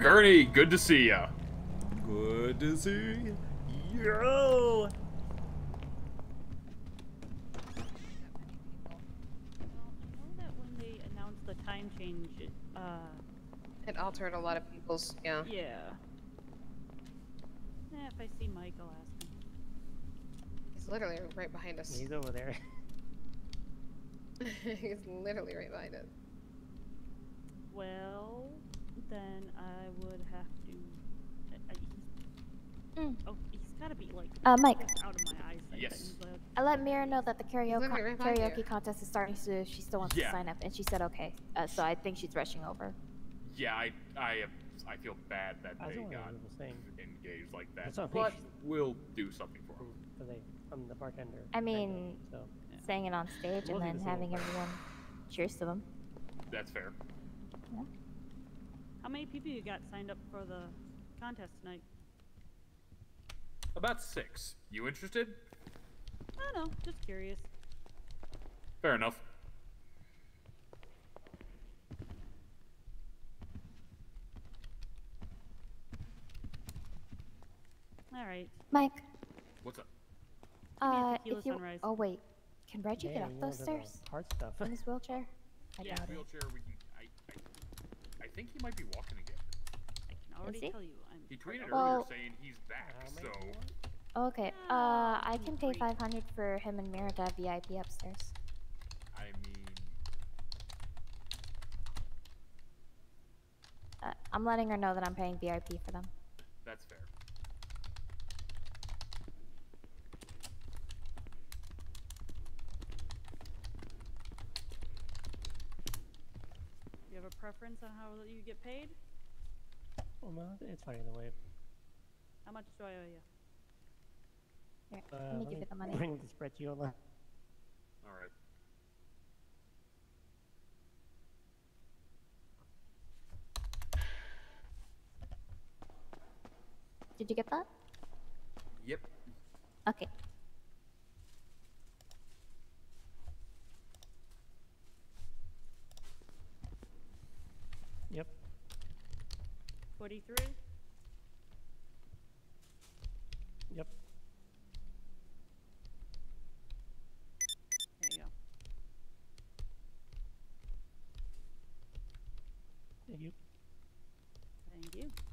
Ernie, good to see ya. Good to see you. that when they announced the time change, it, uh, It altered a lot of people's, yeah. yeah. Eh, if I see Mike, I'll ask him. He's literally right behind us. He's over there. He's literally right behind us. Well, then I would have to. Uh, uh, he's, Mm. Oh, he's gotta be like. Uh, Mike. Out of my eyesight. Yes. I let Mira know that the karaoke literally karaoke contest is starting, so she still wants Yeah. to sign up, and she said okay. Uh, so I think she's rushing over. Yeah, I, I, I feel bad that I they got engaged like that. But fish. we'll do something for them. For they, I'm the bartender. I mean, so saying it on stage and We'll do then the same. having everyone cheers to them. That's fair. How many people you got signed up for the contest tonight? About six. You interested? I don't know, just curious. Fair enough. All right. Mike, What's up? uh, if you sunrise. oh wait, can Reggie get Damn, up those stairs Hard stuff. in his wheelchair? I Yeah. doubt it. Wheelchair, we can. I, I, I think he might be walking again. I can already tell you, I'm. He tweeted Well- earlier saying he's back, so do you want? Okay, uh, I can pay 500 for him and Mira to have VIP upstairs. I mean, Uh, I'm letting her know that I'm paying VIP for them. that's fair. You have a preference on how you get paid? Well, no, it's fine either way. How much do I owe you? Here, Uh, let me give you the money. Bring the spreadsheet online. All right. Did you get that? Yep. Okay. 43? Yep. There you go. Thank you. Thank you.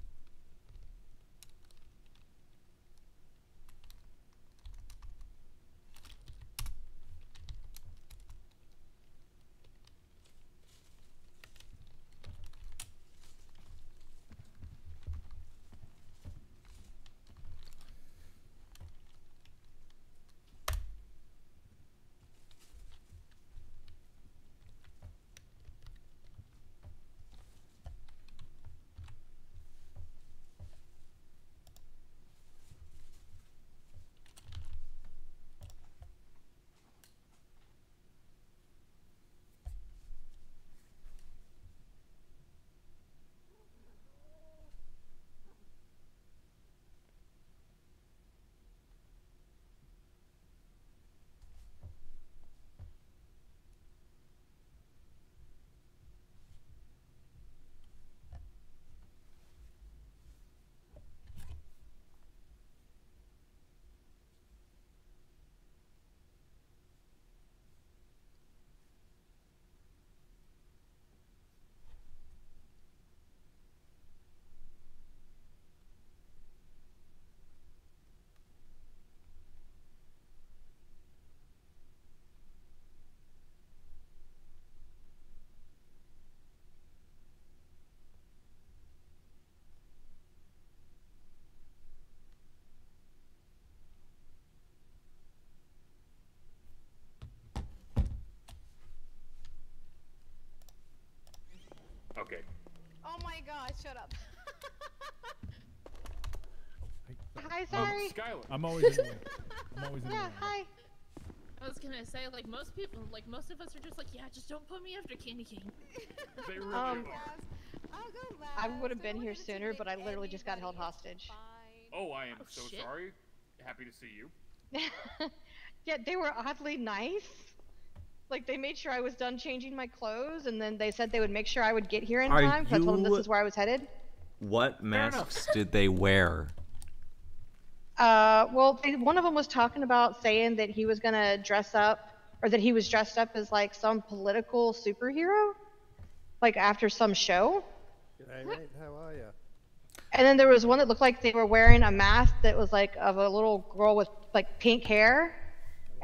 God, shut up. hi, Um, sorry. Skylar. I'm always in the way. I'm always in the yeah, hi. I was gonna say, like most people, like most of us are just like, yeah, just don't put me after Candy Cane. They really Um. I'll go. I would have been here sooner, but I literally just got held hostage. Oh, I am Oh, so shit. sorry. Happy to see you. yeah, they were oddly nice. Like they made sure I was done changing my clothes, and then they said they would make sure I would get here in Are time. 'cause I told them this is where I was headed. What masks did they wear? Uh, well, they, one of them was talking about saying that he was gonna dress up, or that he was dressed up as like some political superhero, like after some show. G'day, mate. How are ya? And then there was one that looked like they were wearing a mask that was like of a little girl with like pink hair.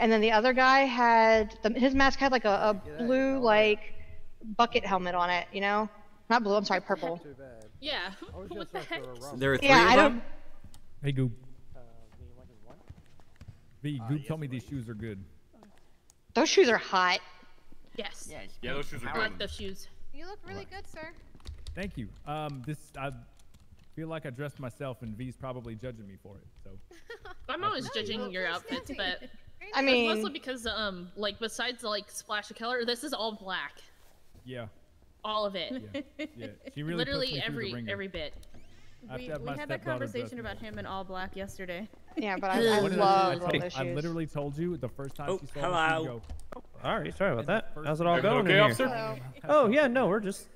And then the other guy had the, his mask had like a, a G'day, blue how like bucket helmet on it, you know? Not blue, I'm sorry, purple. Yeah. What the heck? There were three Yeah, of I them. don't. Hey, Goob. Uh, the one is one. V, Goob told me these shoes are good. Those shoes are hot. Yes. Yeah, those shoes are good. I like those shoes. You look really good, sir. Thank you. Um, this I feel like I dressed myself, and V's probably judging me for it. So I'm always judging your outfits, but I it's mean, mostly because um, like besides the like splash of color, this is all black, yeah, all of it. yeah, yeah. She really Literally through the every every bit. I have We, have we had that conversation about him in all black yesterday. yeah, but I, I love, I, love say? I literally told you the first time Oh, she saw hello. me, she'd go, All right, sorry about that. How's it all going okay, in here? officer? Hello. Oh yeah, no, we're just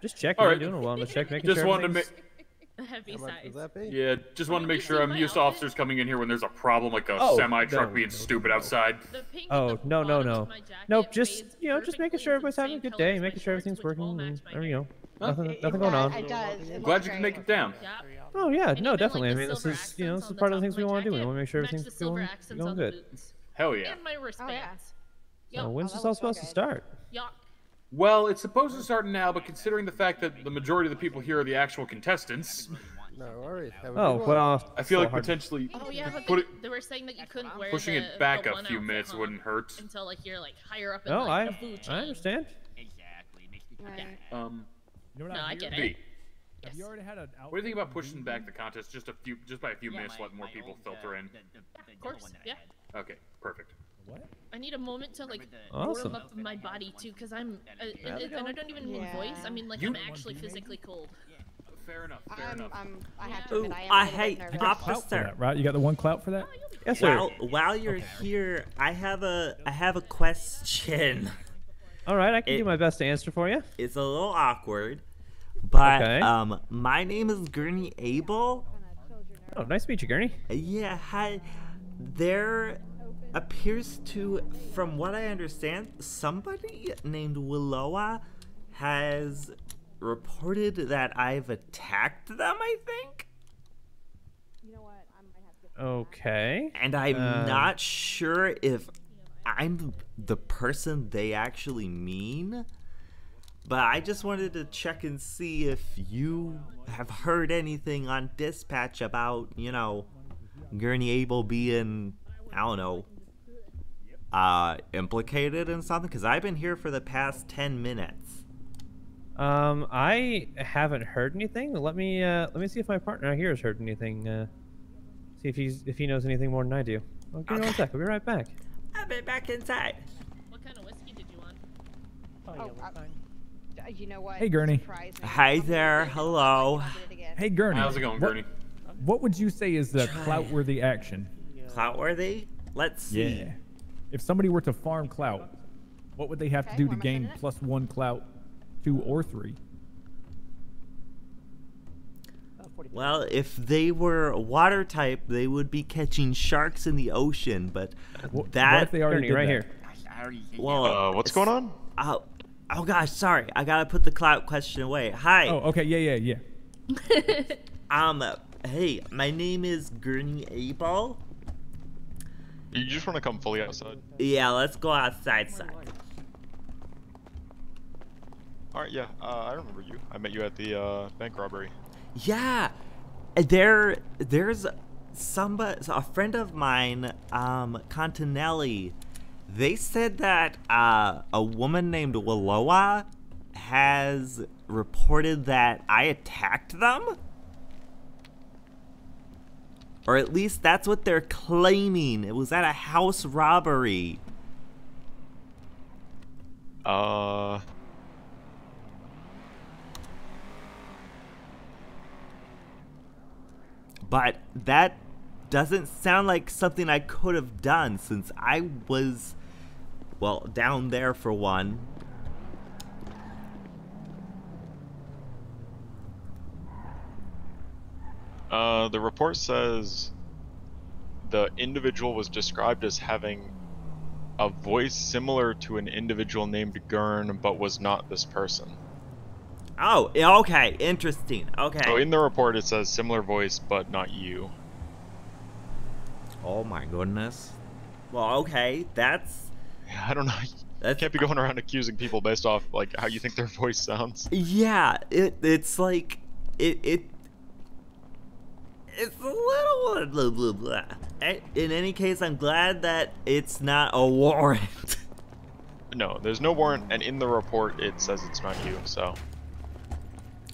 just checking. All We're right. doing a wellness check, making Just sure wanted to everything's- The heavy How size. would that be? Yeah, just want to make sure I'm used to officers coming in here when there's a problem, like a Oh, semi truck no, being no, stupid no. outside. The pink at Oh the no no bottom no, of my jacket nope. Just you know, just making sure everybody's having a good day, making sure everything's working. and There we hair. go. Nothing, It- nothing it going does- on. It does. It Glad you can make it down. Yeah. Oh yeah, And no, even, like, definitely. I mean, this is you know, this is part of the things we want to do. We want to make sure everything's going, going good. boots. Hell yeah. And my wristbands. So oh, Yuck. when's Oh, this all supposed to start? Yuck. Well, it's supposed to start now, but considering the fact that the majority of the people here are the actual contestants, No worries. Oh good one. well. I feel so like hard. potentially Oh yeah, but they, it- they were saying that you couldn't wear pushing the, it back a few minutes wouldn't hurt. until like you're like higher up in No, like I the food chain. I understand. Right. Um, you know what No, I I'm get it. V, Have you already had an what do you think about pushing back the contest just a few, just by a few minutes, let more people filter in? Of course, yeah. Okay, perfect. What? I need a moment to like Awesome. warm up my body too, because I'm, uh, There and, and I don't even mean Yeah. voice. I mean like You- I'm actually physically cold. Fair enough. Fair I'm, enough. I'm, I have to Ooh, admit, I am I a hate bit You nervous. got clout for Officer. that, right? You got the one clout for that? Yes, sir. While while you're here, I have a I have a question. All right, I can It- do my best to answer for you. It's a little awkward, but Okay. um, my name is Gurney Abel. Oh, nice to meet you, Gurney. Yeah, hi. There appears to, from what I understand, somebody named Willowa has reported that I've attacked them. I think, You know what? I might have to Okay. and I'm Um, not sure if I'm the person they actually mean. But I just wanted to check and see if you have heard anything on dispatch about, you know, Gurney Abel being, I don't know, uh, implicated in something. Because I've been here for the past 10 minutes. Um, I haven't heard anything. Let me uh, let me see if my partner out here has heard anything. Uh, see if he's if he knows anything more than I do. Oh, give me one Okay. sec. I'll be right back. I've been back inside. What kind of whiskey did you want? Oh, yeah, we're fine. Uh, You know what? Hey, Gurney. Hi I'll do it there, hello. I'll get it again. Hey, Gurney. How's it going, what, Gurney? What would you say is the Try. clout-worthy action? Cloutworthy? Let's see. Yeah. If somebody were to farm clout, what would they have Okay, to do to gain sending plus one clout, two or three? 42. Well, if they were water type, they would be catching sharks in the ocean, but What, what that if they already Gurney, right that? here. well, Uh, what's going on? Oh, oh gosh, sorry. I gotta put the clout question away. Hi. Oh, okay. Yeah, yeah, yeah. Um, hey, my name is Gurney Abel. You just want to come fully outside? Yeah, let's go outside side. All right, yeah. Uh, I remember you. I met you at the uh, bank robbery. Yeah, there, there's somebody, a friend of mine, um, Continelli. They said that uh, a woman named Willowa has reported that I attacked them. Or at least that's what they're claiming. It was at a house robbery. Uh, But that doesn't sound like something I could have done since I was, well, down there for one. Uh, the report says the individual was described as having a voice similar to an individual named Gurn, but was not this person. Oh, okay, interesting. Okay. So in the report it says similar voice, but not you. Oh my goodness. Well, okay, that's Yeah, I don't know. You can't be going around accusing people based off like how you think their voice sounds. Yeah, it it's like it it it's a little blah blah blah. Eh, In any case, I'm glad that it's not a warrant. No, there's no warrant, and in the report it says it's not you. So All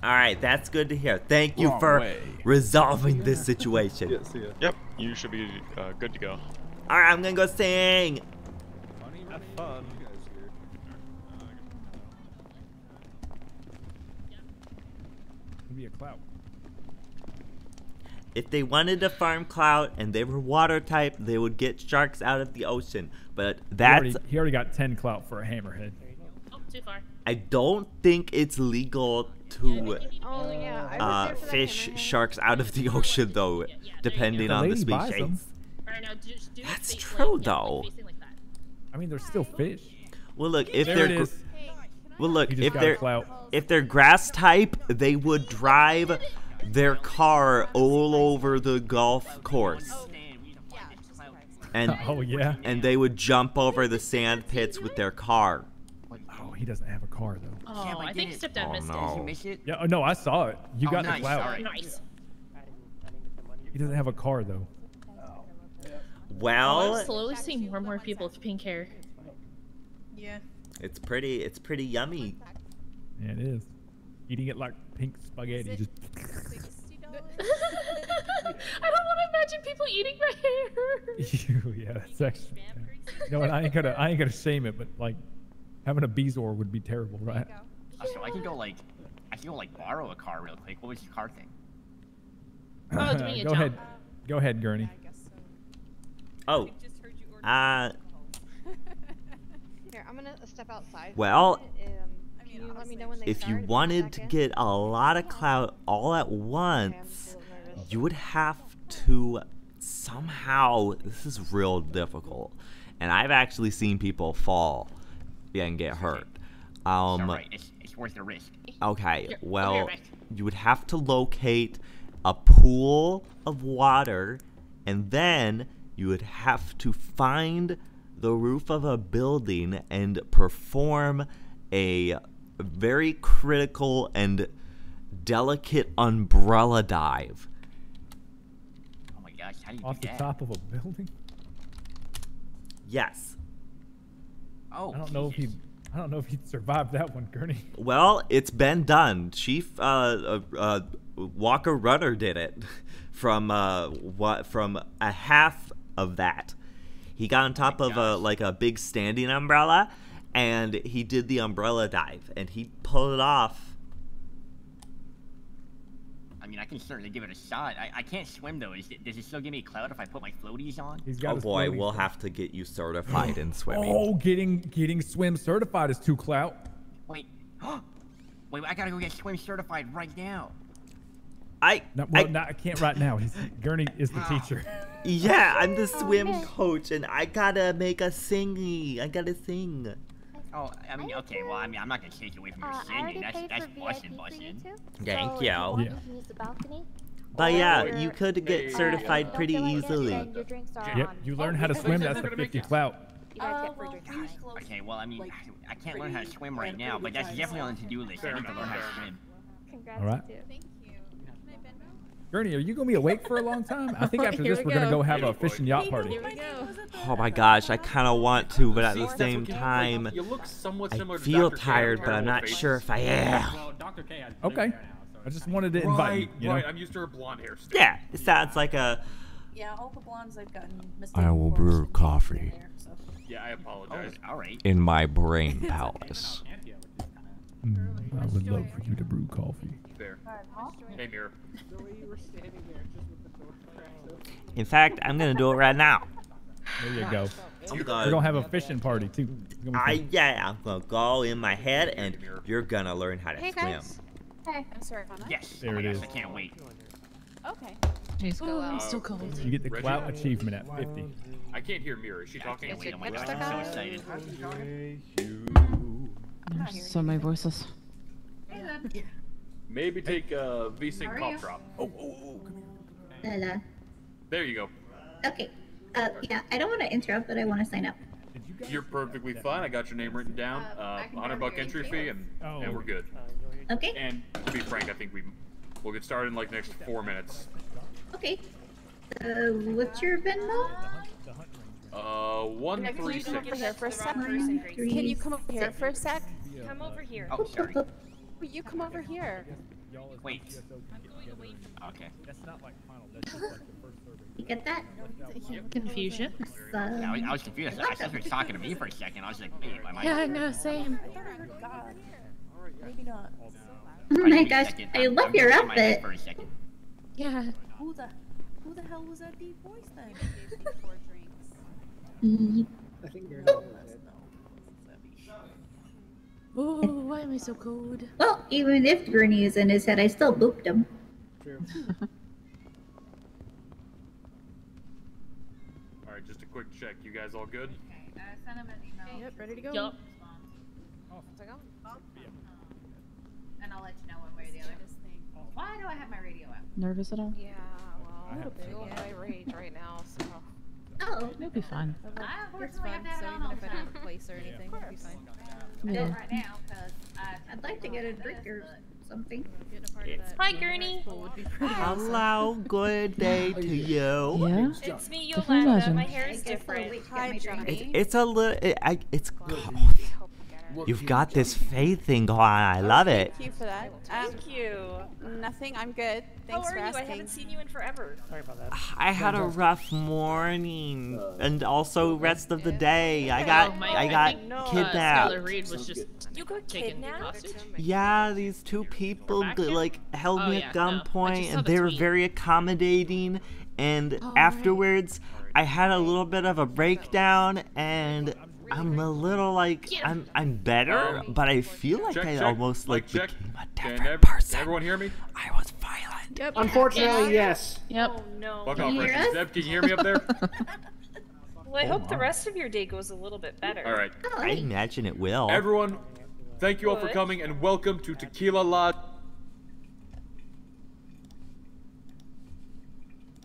right, that's good to hear. Thank you Wrong for way. resolving this situation. Yeah, see ya. yep, you should be uh, good to go. All right, I'm gonna go sing. Have fun. Be a clout. If they wanted to farm clout and they were water type, they would get sharks out of the ocean. But He that's already, he already got 10 clout for a hammerhead. Oh, too far. I don't think it's legal to Oh yeah, uh, there for that fish hammerhead. sharks out of the ocean, though, Yeah, yeah, depending on the lady species. Alright, now just do That's true, like, yeah, like though. like that. I mean, they're still fish. Well, look, if there they're gr- well, look, if they're clout. if they're grass type, they would drive their car all over the golf course, and Oh yeah. and they would jump over the sand pits with their car. Oh, he doesn't have a car though. Oh, I think stepdad Oh, missed no. it. Yeah, oh, no, I saw it. You Oh, got nice, the clout. alright. Nice. He doesn't have a car though. Well, I'm slowly seeing more and more people with pink hair. Yeah. it's pretty it's pretty yummy. Yeah, it is. Eating it like pink spaghetti. Just I don't want to imagine people eating my hair. Ew, yeah, that's actually. You know what? I ain't gonna, I ain't gonna shame it, but like, having a Beezor would be terrible, right? Uh, so I can go like, I can go like borrow a car real quick. What was your car thing? Oh, doing a Go jump. ahead, go ahead, Gurney. Oh, uh, Here, I'm gonna step outside. Well, minute, um, can you let me know when they if you wanted to get a lot of clout all at once, just a little nervous. you would have to somehow. This is real difficult, and I've actually seen people fall and get hurt. It's Um, alright. It's, it's worth the risk. okay, well, I'll be right back. you would have to locate a pool of water, and then you would have to find the roof of a building and perform a very critical and delicate umbrella dive. Oh my gosh, how do you Off do the that? top of a building. Yes. Oh, I don't know if he I don't know if he'd survive that one, Gurney. Well, it's been done. Chief uh, uh, uh, Walker Rudder did it from uh, what from a half of that. He got on top of a like a big standing umbrella, and he did the umbrella dive, and he pulled it off. I mean, I can certainly give it a shot. I, I can't swim though. Is does it still give me clout if I put my floaties on? He's got Oh boy, we'll on. have to get you certified in swimming. Oh, getting getting swim certified is too clout. Wait. Wait, I gotta go get swim certified right now. I, No, well, I no, I can't right now. He's, Gurney is the ah. teacher. yeah, I'm the Oh, swim coach, and I gotta make a singy. I gotta sing. Oh, I mean, okay. Well, I mean, I'm not gonna take you away from your Uh, singing. That's that's for busting, VIP for you busting. two. Thank so you. If Yeah. use the balcony. But yeah, you could get uh, certified don't pretty feel like it, easily. then your drinks are Yep, on. you learn how to swim. hey, That's the 50 it. clout. You guys get free drinks tonight. Okay, well, I mean, I can't learn how to swim right now, but that's definitely on the to-do list. I need to learn how to swim. Congrats, All right. you. Thank you. Gurney, are you gonna be awake for a long time? I think after this we we're gonna go. go have a fishing yacht party. Here we go. Oh my gosh, I kind of want to, but at the same that's what you- time, like, you look somewhat I feel tired, but I'm not sure if I am. Well, Dr. K has Okay. I just wanted to invite Right, you. You know. right. I'm used to her blonde hair. Still. Yeah, it sounds like a. Yeah, all the blondes I've gotten. I will brew coffee Yeah, I apologize. Oh, all right. in my brain palace. Mm, I would love for you to brew coffee. There. Hey, Mira. In fact, I'm gonna do it right now. There you go. We're gonna, gonna have a fishing party too. It's gonna be I yeah, I'm gonna go in my head, and you're gonna learn how to Hey swim. guys. Hey, I'm sorry about. Yes. There oh it my gosh, is. I can't wait. Okay. Jeez, go out. I'm still cold. Uh, you get the Reggie? clout achievement at 50. I can't hear Mira. Is she talking? Wait, oh my god, I'm so excited. So many voices. Maybe take a V-Sync pop drop. Oh, oh, oh. Hello. There you go. Okay. Uh, yeah, I don't want to interrupt, but I want to sign up. You're perfectly fine. I got your name written down. Uh, 100 buck entry fee, and and we're good. Okay. And to be frank, I think we we'll get started in like the next four minutes. Okay. Uh, what's your Venmo? Uh, one Can three you come over here for a sec? Can you come over here for a sec? Come over here. Oh, Oh, sorry. Oh, you come over here? Wait. Okay. That's not like final. That's just like the first survey. You get that? Confusion. So, Yeah, I, was- I was confused. I thought you were talking to me for a second. I was like, wait, am I? Yeah, I know, same. Maybe not. oh my give me a gosh. I love I'm your gonna get my head outfit. For a second. Yeah. Who the who the hell was that deep voice then? Yeep. Oh, why am I so cold? well, even if Gurney is in his head, I still booped him. True. All right, just a quick check. You guys all good? Okay. Uh, send him an email. Yep, ready to go. Yup. Oh, oh, oh. um, and I'll let you know one way or the other. Why do I have my radio out? Nervous at all? Yeah, well, I'm feeling my rage right now, so. Oh, it'll be fine. I It's unfortunately have to have so it on even all if the I time. don't replace or anything, it'll be fine. I Yeah. don't right now because I. I'd like to get a drink or something. Getting a part of that Hi, Gurney. restful would be pretty awesome. Hello, good day to you. Yeah? It's me, Can you Yolanda. My hair is different. Hi, get. Johnny. It's a little. It, I, it's. What You've got this faith thing going on. I love it. Thank you for that. Um, Thank you. nothing. I'm good. Thanks How Thanks are for you? I haven't seen you in forever. Sorry about that. I had a rough morning, and also rest of the day. I got, Oh, my- I I got think, uh, kidnapped. Skylar Reed was just You got kidnapped? Yeah, these two people back g- here? like held Oh, me yeah, at no, gunpoint, just saw and the they were very accommodating. And Oh, afterwards, I had a little bit of a breakdown, and I'm a little like I'm I'm better, Um, but I feel like check, I check. almost like Mic check. became a Can, different ev- person. everyone hear me? I was violent. Yep. Unfortunately, yes. Yep. Oh no. Fuck Can off, you hear Zeb, can you hear me up there? Well, I hope the rest of your day goes a little bit better. All right. Oh, I imagine it will. Everyone, thank you all for coming and welcome to Tequila La.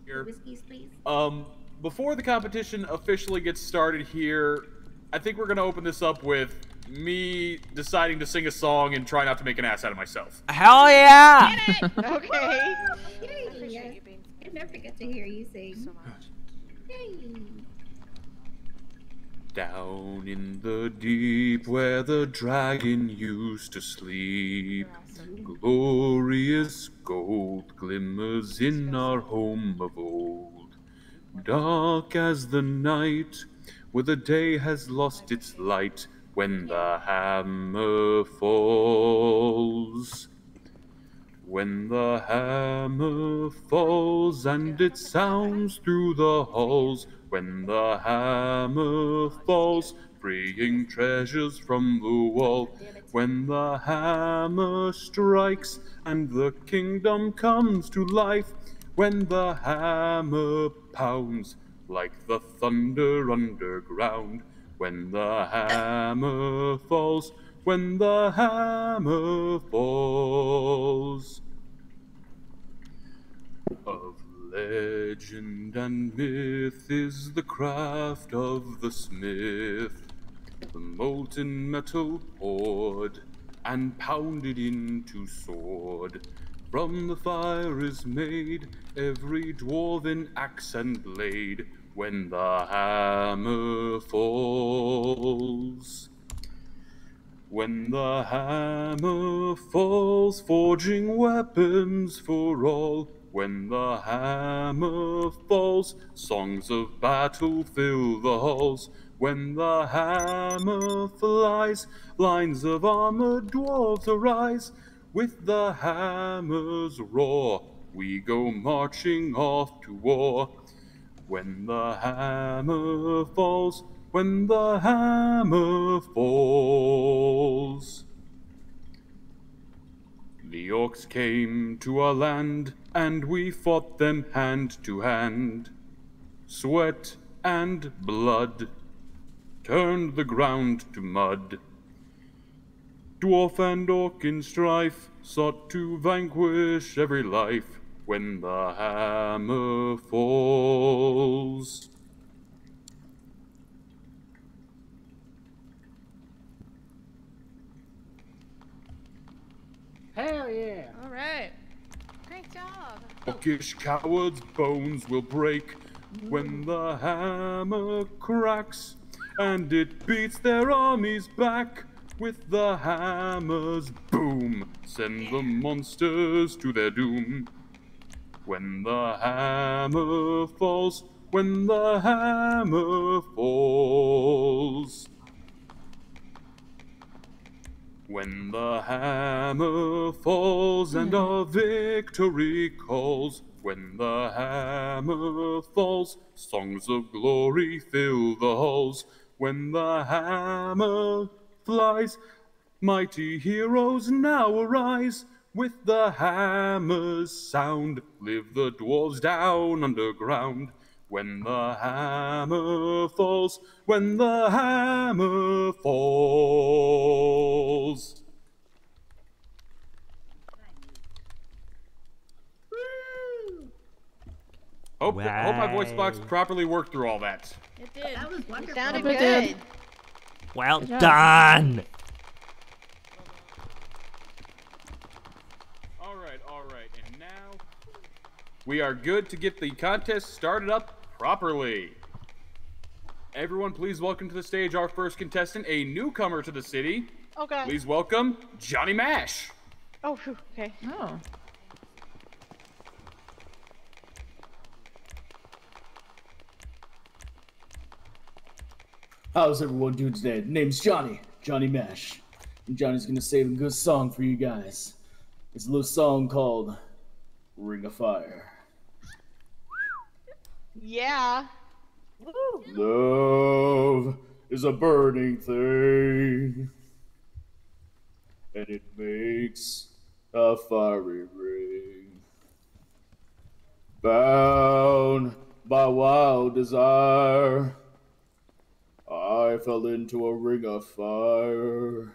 Here. Whiskeys, please. Um, before the competition officially gets started here, I think we're gonna open this up with me deciding to sing a song and try not to make an ass out of myself. Hell yeah! Okay. Yay! Appreciate you being I never get to hear you sing. so much. Yay! Down in the deep where the dragon used to sleep, glorious gold glimmers in our home of old. Dark as the night, where the day has lost its light, when the hammer falls. When the hammer falls and it sounds through the halls, when the hammer falls, freeing treasures from the wall, when the hammer strikes and the kingdom comes to life, when the hammer pounds like the thunder underground, when the hammer falls, when the hammer falls. Of legend and myth is the craft of the smith, the molten metal poured and pounded into sword. From the fire is made every dwarven axe and blade when the hammer falls. When the hammer falls, forging weapons for all. When the hammer falls, songs of battle fill the halls. When the hammer flies, lines of armored dwarves arise. With the hammer's roar, we go marching off to war. When the hammer falls, when the hammer falls. The orcs came to our land, and we fought them hand to hand. Sweat and blood turned the ground to mud. Dwarf and orc in strife sought to vanquish every life when the hammer falls. Hell yeah. All right. Great job. Orcish cowards' bones will break when the hammer cracks, and it beats their armies back with the hammer's boom. Send the monsters to their doom. When the hammer falls, when the hammer falls. When the hammer falls and our victory calls, when the hammer falls, songs of glory fill the halls. When the hammer flies, mighty heroes now arise. With the hammer's sound, live the dwarves down underground. When the hammer falls, when the hammer falls. Hope, hope my voice box properly worked through all that. It did. That was wonderful. It Sounded good. Well Good done. All right, all right, and now we are good to get the contest started up properly. Everyone, please welcome to the stage our first contestant, a newcomer to the city. Oh god. Please welcome Johnny Mash. Oh, phew, okay. Oh. How's everyone doing today? Name's Johnny, Johnny Mash. And Johnny's gonna save a good song for you guys. It's a little song called Ring of Fire. Yeah. Love is a burning thing, and it makes a fiery ring. Bound by wild desire, I fell into a ring of fire.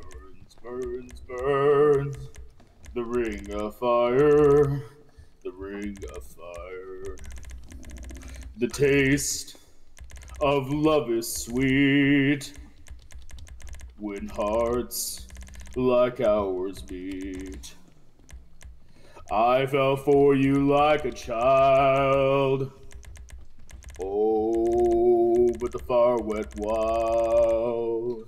burns, burns. The ring of fire, the ring of fire. The taste of love is sweet when hearts like ours beat. I fell for you like a child. Oh, but the far went wild.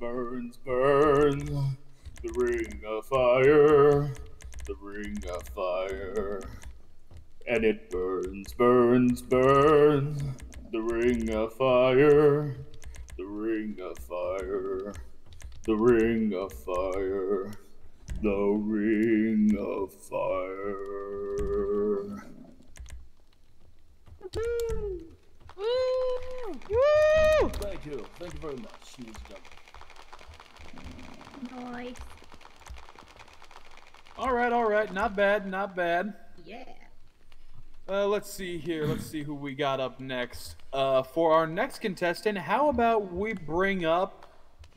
burns, burns. The ring of fire, the ring of fire. And it burns, burns, burns. The ring of fire, the ring of fire. The ring of fire. The ring of fire. Woo! Thank you. Thank you very much, ladies and gentlemen. Nice. All right, all right, not bad, not bad. Yeah. Uh, let's see here. Let's see who we got up next. Uh, for our next contestant, how about we bring up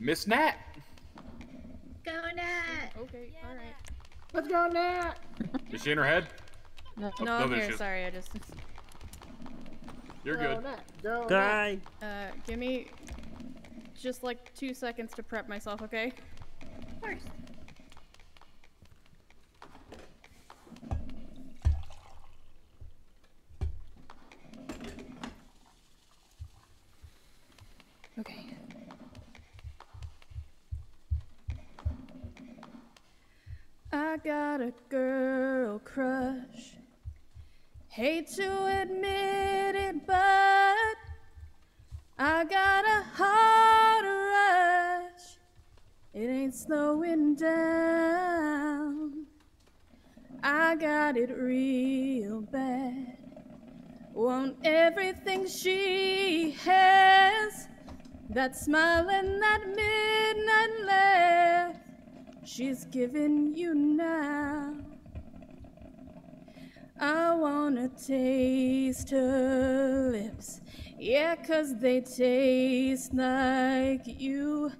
Miss Nat? Go Nat! okay, all right. Let's go, Nat. Is she in her head? No, Oh, I'm here. she. Sorry, I just. You're Go, good. Nat. Go, Die. Uh, give me just like two seconds to prep myself, okay? Okay. I got a girl crush. Hate to admit it, but I got a heart. It ain't slowing down. I got it real bad. Want everything she has. That smile and that midnight laugh. She's giving you now. I wanna taste her lips. Yeah, 'cause they taste like you.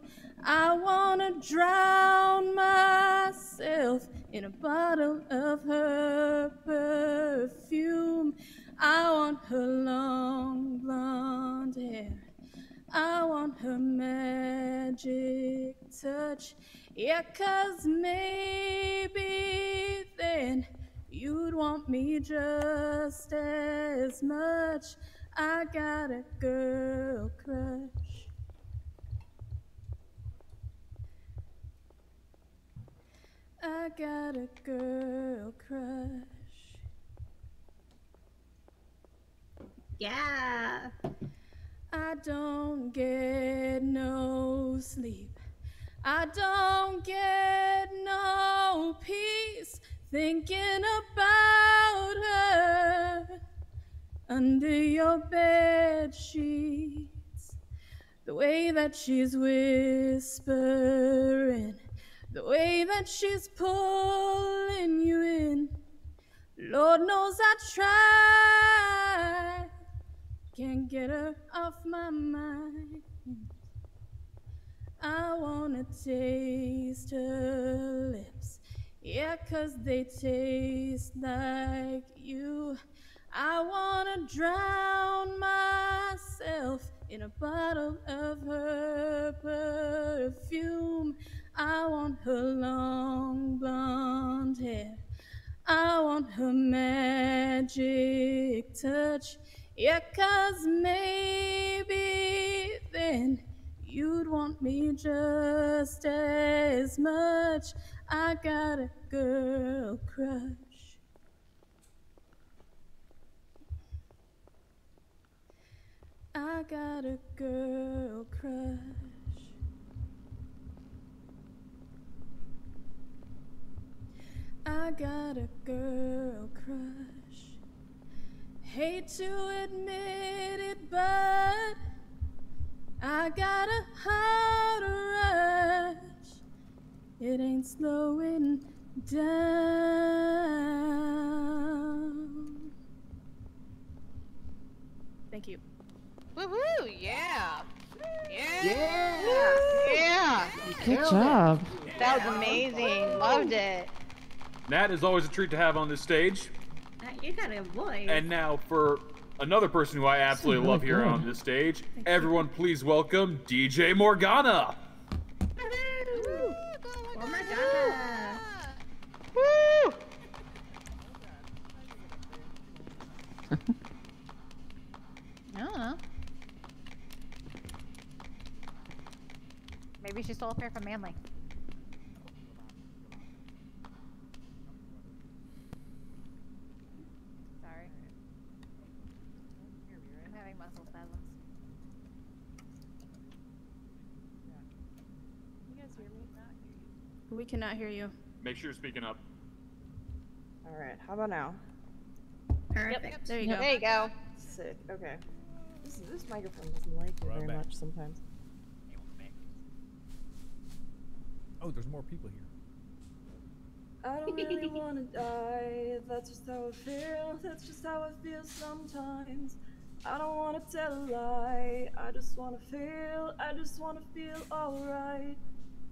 I wanna drown myself in a bottle of her perfume. I want her long blonde hair. I want her magic touch. Yeah, 'cause maybe then you'd want me just as much. I got a girl crush. I got a girl crush. Yeah. I don't get no sleep. I don't get no peace thinking about her under your bed sheets. The way that she's whispering, the way that she's pulling you in. Lord knows I try, can't get her off my mind. I wanna taste her lips, yeah, 'cause they taste like you. I wanna drown myself in a bottle of her perfume. I want her long blonde hair. I want her magic touch. Yeah, 'cause maybe then you'd want me just as much. I got a girl crush. I got a girl crush. I got a girl crush. Hate to admit it, but I got a heart rush. It ain't slowing down. Thank you. Woohoo! Yeah. Yeah. Yeah. Yeah. Good job. That was amazing. Loved it. Nat is always a treat to have on this stage. Uh, You got a voice. And now for another person who I absolutely really love here good. on this stage, everyone please welcome DJ Morgana. Oh my god. Woo! I don't know. Maybe she stole a pair from Manly. Sorry. I'm having muscle spasms. You guys hear me? We cannot hear you. Make sure you're speaking up. All right. How about now? Perfect. There you go. There you go. Sick. Okay. This, this microphone doesn't like me Right very back. much sometimes. Oh, there's more people here. I don't really wanna die. That's just how I feel. That's just how I feel sometimes. I don't wanna tell a lie. I just wanna feel. I just wanna feel alright.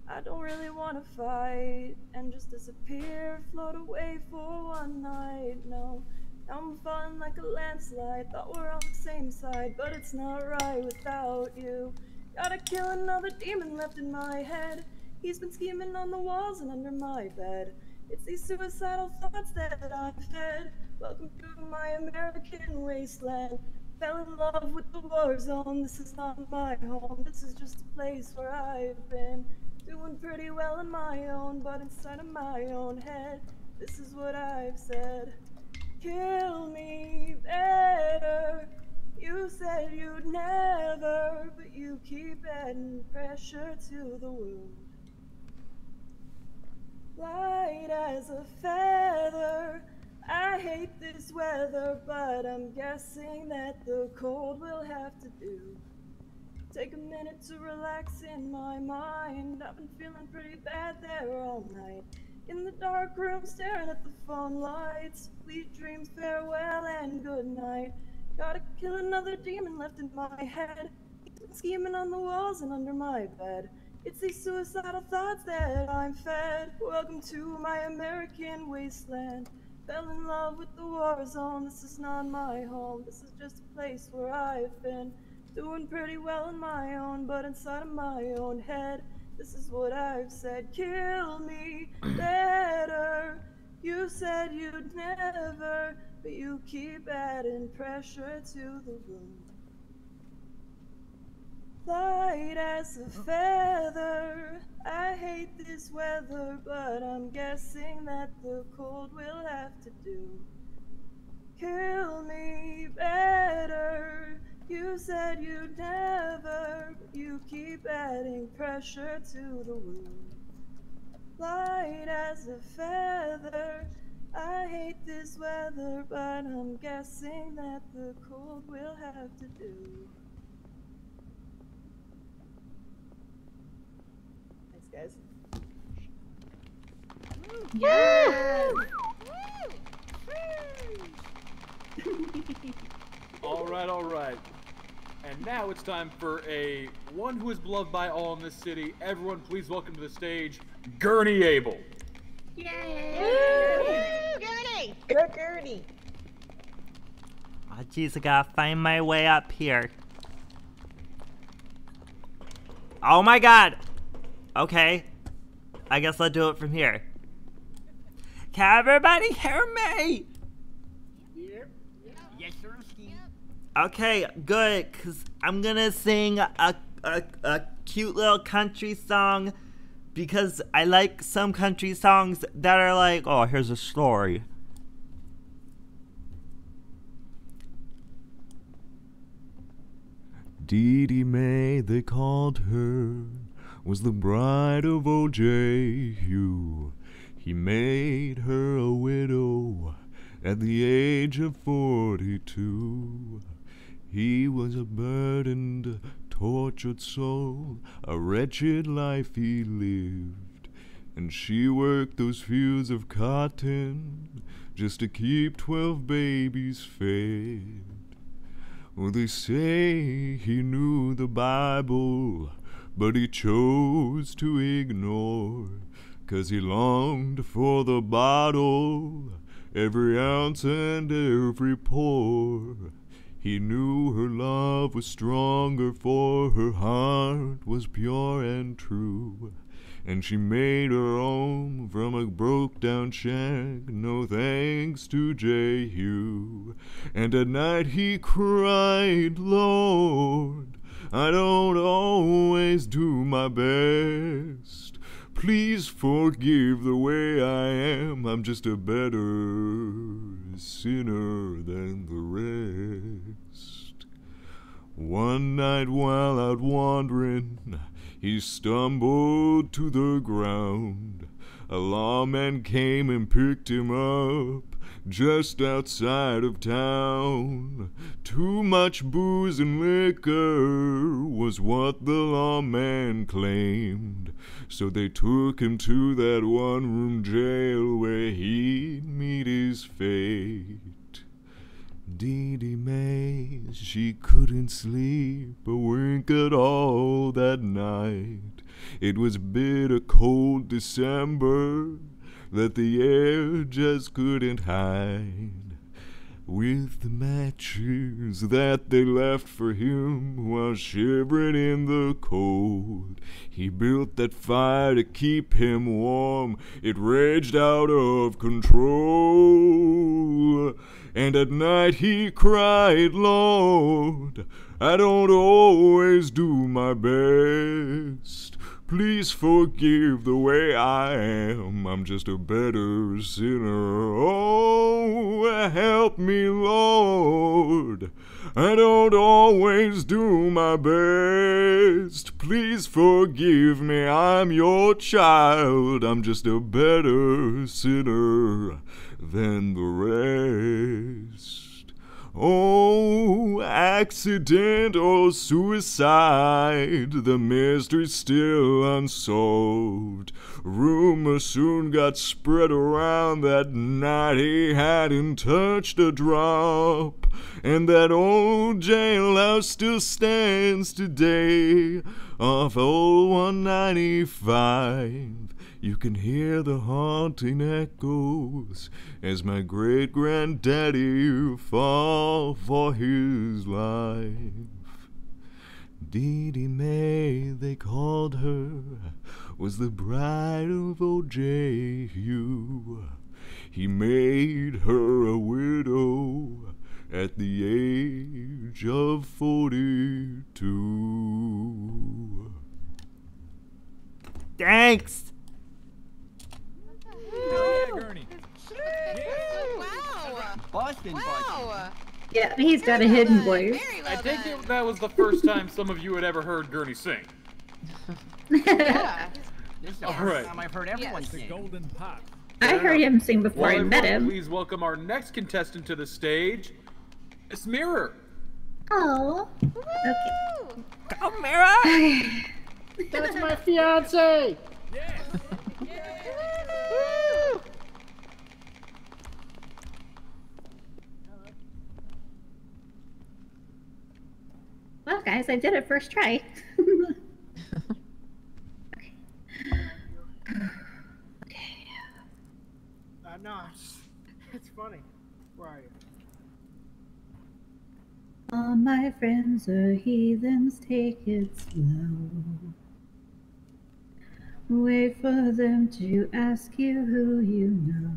I don't really wanna fight and just disappear, float away for one night. No, I'm falling like a landslide. Thought we're on the same side, but it's not right without you. Gotta kill another demon left in my head. He's been scheming on the walls and under my bed. It's these suicidal thoughts that I'm fed. Welcome to my American wasteland. Fell in love with the war zone. This is not my home. This is just a place where I've been doing pretty well on my own, but inside of my own head, this is what I've said. Kill me better. You said you'd never, but you keep adding pressure to the wound. Light as a feather. I hate this weather, but I'm guessing that the cold will have to do. Take a minute to relax in my mind. I've been feeling pretty bad there all night. In the dark room, staring at the phone lights. Sweet dreams, farewell and good night. Gotta kill another demon left in my head. Scheming on the walls and under my bed. It's these suicidal thoughts that I'm fed. Welcome to my American wasteland. Fell in love with the war zone. This is not my home. This is just a place where I've been doing pretty well on my own, but inside of my own head, this is what I've said. Kill me better. You said you'd never, but you keep adding pressure to the wound. Light as a oh. feather. I hate this weather, but I'm guessing that the cold will have to do. Kill me better. You said you'd never, you keep adding pressure to the wound. Light as a feather. I hate this weather, but I'm guessing that the cold will have to do. Thanks, guys. Yeah. all right, all right. And now it's time for a one who is beloved by all in this city. Everyone, please welcome to the stage, Gurney Abel. Yay! Gertie! Go Gertie! Oh, jeez, I gotta find my way up here. Oh my god! Okay. I guess I'll do it from here. Can everybody hear me? Yes, sir. Okay, good, because I'm gonna sing a, a, a cute little country song because I like some country songs that are like, oh, here's a story. Dee May, they called her, was the bride of old Jehu. He made her a widow at the age of forty-two. He was a burdened, tortured soul, a wretched life he lived. And she worked those fields of cotton just to keep twelve babies fed. Well, they say he knew the Bible, but he chose to ignore, 'cause he longed for the bottle, every ounce and every pore. He knew her love was stronger, for her heart was pure and true. And she made her home from a broke down shack, no thanks to Jehu. And at night he cried, Lord, I don't always do my best. Please forgive the way I am. I'm just a better sinner than the rest. One night while out wandering, he stumbled to the ground. A lawman came and picked him up just outside of town. Too much booze and liquor was what the lawman claimed. So they took him to that one room jail where he'd meet his fate. Dee Dee May, she couldn't sleep a wink at all that night. It was bitter cold December that the air just couldn't hide. With the matches that they left for him while shivering in the cold, he built that fire to keep him warm. It raged out of control. And at night he cried, Lord, I don't always do my best. Please forgive the way I am. I'm just a better sinner. Oh, help me, Lord. I don't always do my best. Please forgive me. I'm your child. I'm just a better sinner than the rest. Oh, accident or suicide, the mystery's still unsolved. Rumor soon got spread around that night he hadn't touched a drop, and that old jailhouse still stands today off old 195. You can hear the haunting echoes as my great granddaddy fought for his life. Dee May, they called her, was the bride of O.J.U. He made her a widow at the age of 42. Thanks! Boston, Oh. Yeah, he's got a hidden voice. I think it, that was the first time some of you had ever heard Gurney sing. yeah. This is the All first right. time I've heard everyone sing. golden pot. I heard him sing before Well, I met him. Please welcome our next contestant to the stage, Miss Mira. Oh. Okay. Come, Mira! That's my fiance. Well, guys, I did it first try. Uh, no, it's, it's funny. Where are you? All my friends are heathens, take it slow. Wait for them to ask you who you know.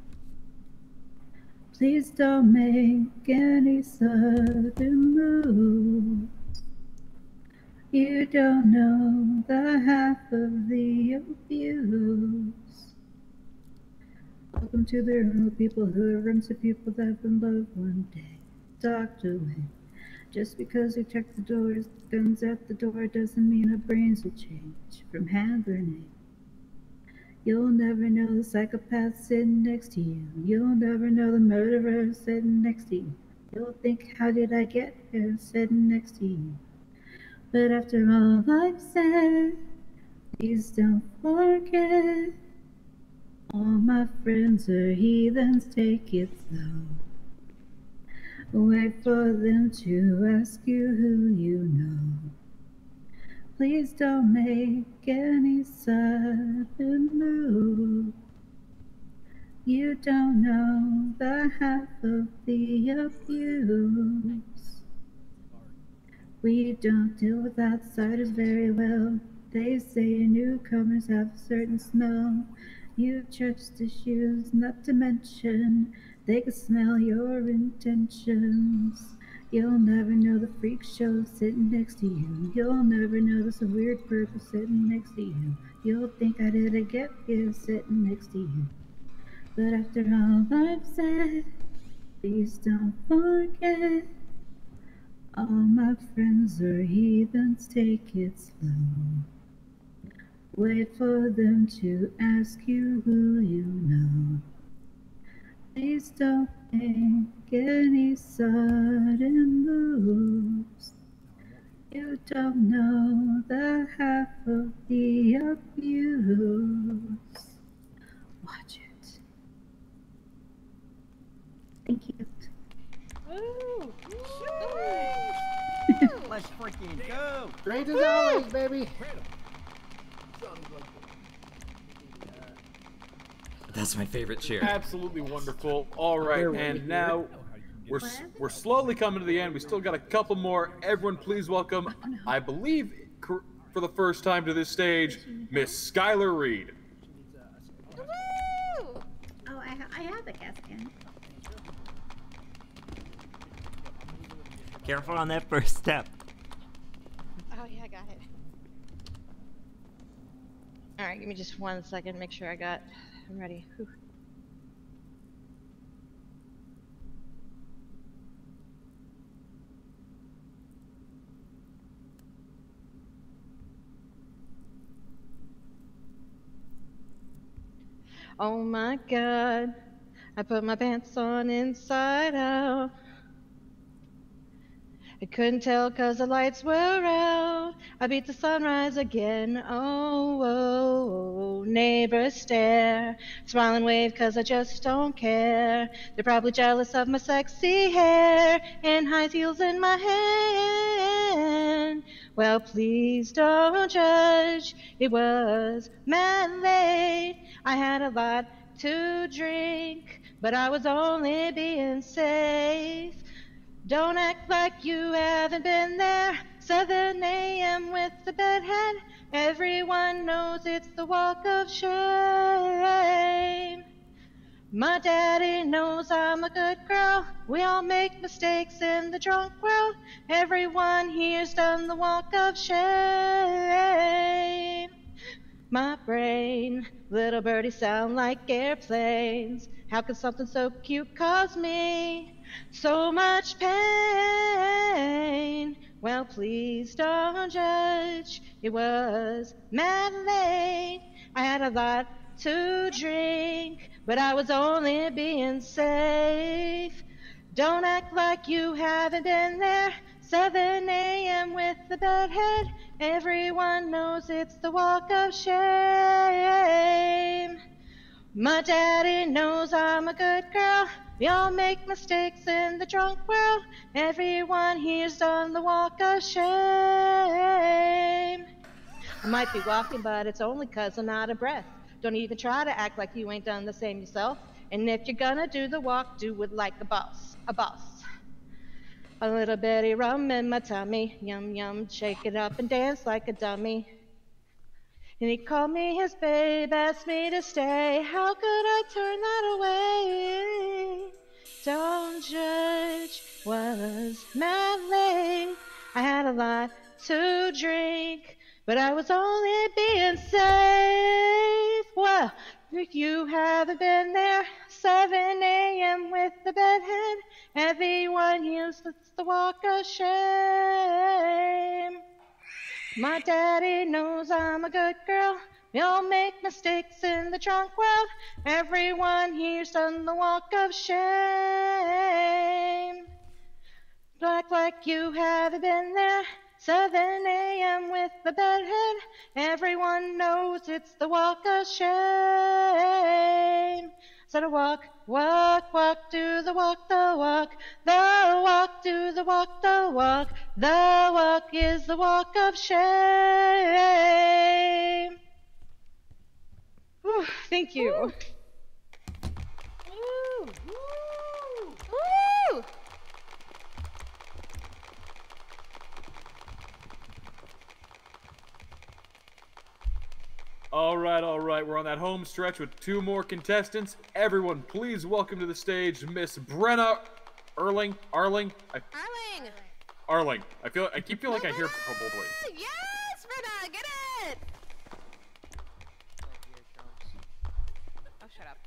Please don't make any sudden moves. You don't know the half of the abuse. Welcome to the room of people who are rooms of people that have been loved one day, docked away. Just because we check the doors, guns at the door doesn't mean our brains will change from hand grenade. You'll never know the psychopath sitting next to you. You'll never know the murderer sitting next to you. You'll think, how did I get here sitting next to you? But after all I've said, please don't forget. All my friends are heathens, take it slow. Wait for them to ask you who you know. Please don't make any sudden move. You don't know the half of the abuse. We don't deal with outsiders very well. They say newcomers have a certain smell. You trust issues, not to mention they can smell your intentions. You'll never know the freak show sitting next to you. You'll never know a weird purple sitting next to you. You'll think I did a get here sitting next to you. But after all I've said, please don't forget. All my friends are heathens, take it slow. Wait for them to ask you who you know. Please don't any sudden moves. You don't know the half of the abuse. Watch it. Thank you. Let's freaking go! Straight as always, baby. That's my favorite cheer. Absolutely wonderful. All right, There and go. now we're we're slowly coming to the end. We still got a couple more. Everyone, please welcome. I believe for the first time to this stage, Miss Skylar Reed. Woo! Oh, I, ha- I have the Cascan. Careful on that first step. Oh yeah, I got it. All right, give me just one second. Make sure I got. I'm ready. Whew. Oh my god, I put my pants on inside out. I couldn't tell 'cause the lights were out. I beat the sunrise again. Oh, oh, oh. neighbors stare. Smile and wave 'cause I just don't care. They're probably jealous of my sexy hair and high heels in my hand. Well, please don't judge. It was man late. I had a lot to drink, but I was only being safe. Don't act like you haven't been there. 7 a.m. with the bedhead. Everyone knows it's the walk of shame. My daddy knows I'm a good girl. We all make mistakes in the drunk world. Everyone here's done the walk of shame. My brain, little birdies sound like airplanes. How can something so cute cause me so much pain? Well, please don't judge. It was mad late. I had a lot to drink, but I was only being safe. Don't act like you haven't been there. 7 a.m. with the bedhead. Everyone knows it's the walk of shame. My daddy knows I'm a good girl. We all make mistakes in the drunk world. Everyone here's done the walk of shame. I might be walking, but it's only 'cause I'm out of breath. Don't even try to act like you ain't done the same yourself. And if you're gonna do the walk, do it like a boss. A boss. A little bitty rum in my tummy. Yum yum, shake it up and dance like a dummy. And he called me his babe, asked me to stay. How could I turn that away? Don't judge, was mad late. I had a lot to drink, but I was only being safe. Well, if you haven't been there, 7 a.m. with the bedhead. Everyone it's the walk of shame. My daddy knows I'm a good girl. We all make mistakes in the drunk world. Everyone here's done the walk of shame. Black like you haven't been there. 7 a.m. with the bedhead. Everyone knows it's the walk of shame. Said a walk, walk, walk, do the walk, the walk, the walk, do the walk, the walk, the walk is the walk of shame. Whew, thank you. Woo! Woo! All right, all right. We're on that home stretch with two more contestants. Everyone, please welcome to the stage Miss Brenna Erling. Arling. I, Arling! Arling. I feel. I keep feeling like I hear her both ways. Yes, Brenna, get it! Oh, shut up.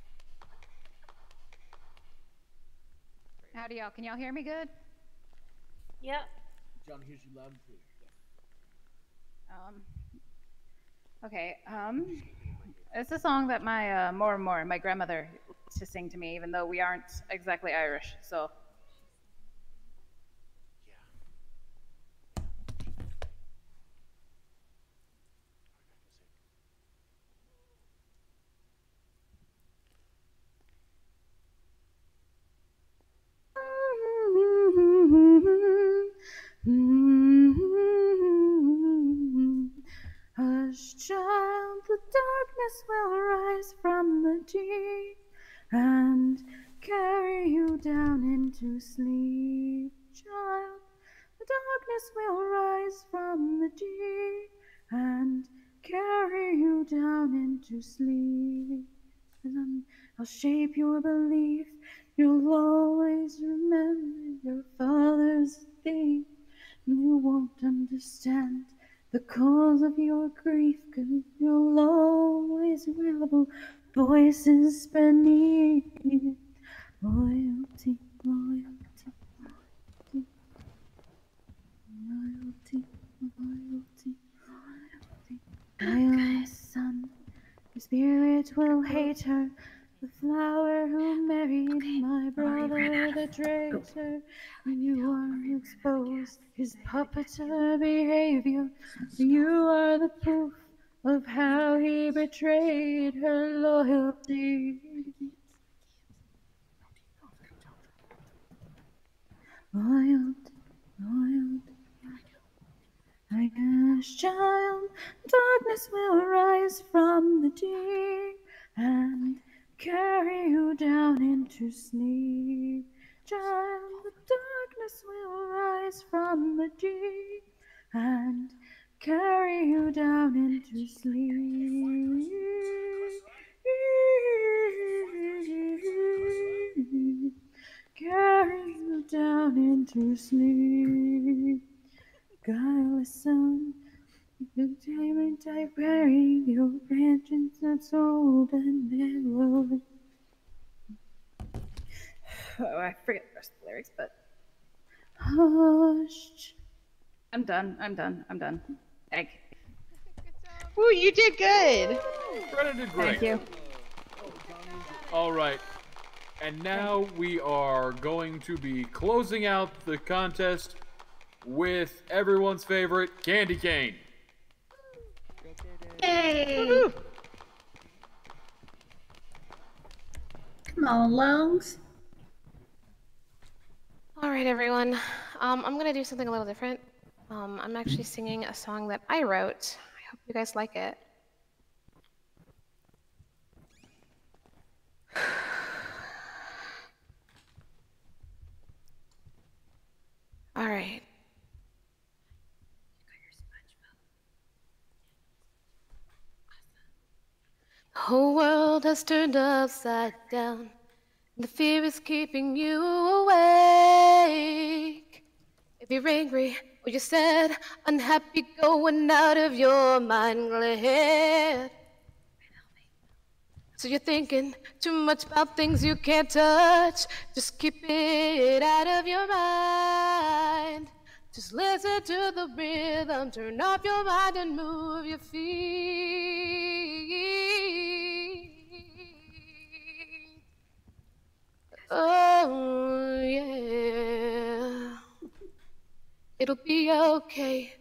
Howdy, y'all. Can y'all hear me good? Yep. John hears you loud and clear. Um. Okay. Um. It's a song that my uh, more and more my grandmother to sing to me, even though we aren't exactly Irish. So Hush, child, the darkness will rise from the deep and carry you down into sleep, child. The darkness will rise from the deep and carry you down into sleep. I'll shape your belief. You'll always remember your father's thief. You won't understand the cause of your grief, cause you'll always rebel voices beneath loyalty, loyalty, loyalty, loyalty, loyalty, loyalty. My own son, your spirit will hate her. The flower who married my brother, the traitor. When you are exposed his puppeteer behavior, you are the proof of how he betrayed her loyalty. Loyalty, loyalty. I guess, child, darkness will rise from the deep and carry you down into sleep. Child, the darkness will rise from the deep and carry you down into sleep. Carry you down into sleep. Guileless son, the diamond I bury your vengeance that's old and narrow. Oh, I forget the rest of the lyrics, but hush. I'm done. I'm done. I'm done. Egg. Ooh, you did good. Brennan did great. Thank you. All right. And now we are going to be closing out the contest with everyone's favorite candy cane. Yay! Come on, Lungs. All right, everyone. Um, I'm gonna do something a little different. Um, I'm actually singing a song that I wrote. I hope you guys like it. All right. Whole world has turned upside down. The fear is keeping you awake. If you're angry or you're sad, unhappy, going out of your mind, glad. So you're thinking too much about things you can't touch. Just keep it out of your mind. Just listen to the rhythm, turn off your mind and move your feet. Oh, yeah. It'll be okay.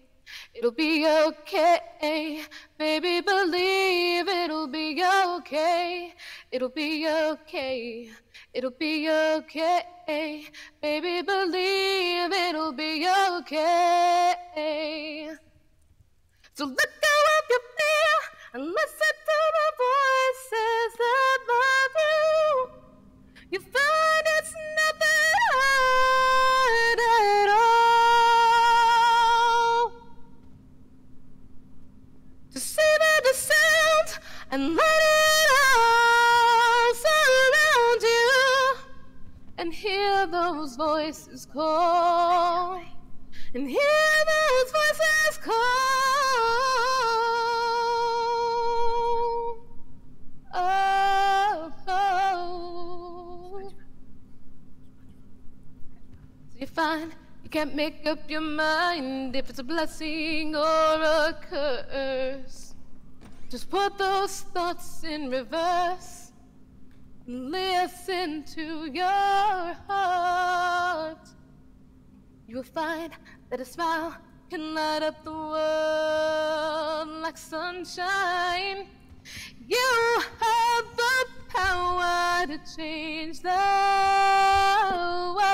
It'll be okay. Baby, believe it'll be okay. It'll be okay. It'll be okay. Baby, believe it'll be okay. So let go of your fear and listen to the voices above you. You find it's nothing hard at all. Just savor the sound and let it hear those voices call. And hear those voices call. Oh, oh. So you find you can't make up your mind if it's a blessing or a curse. Just put those thoughts in reverse. Listen to your heart. You will find that a smile can light up the world like sunshine. You have the power to change the world.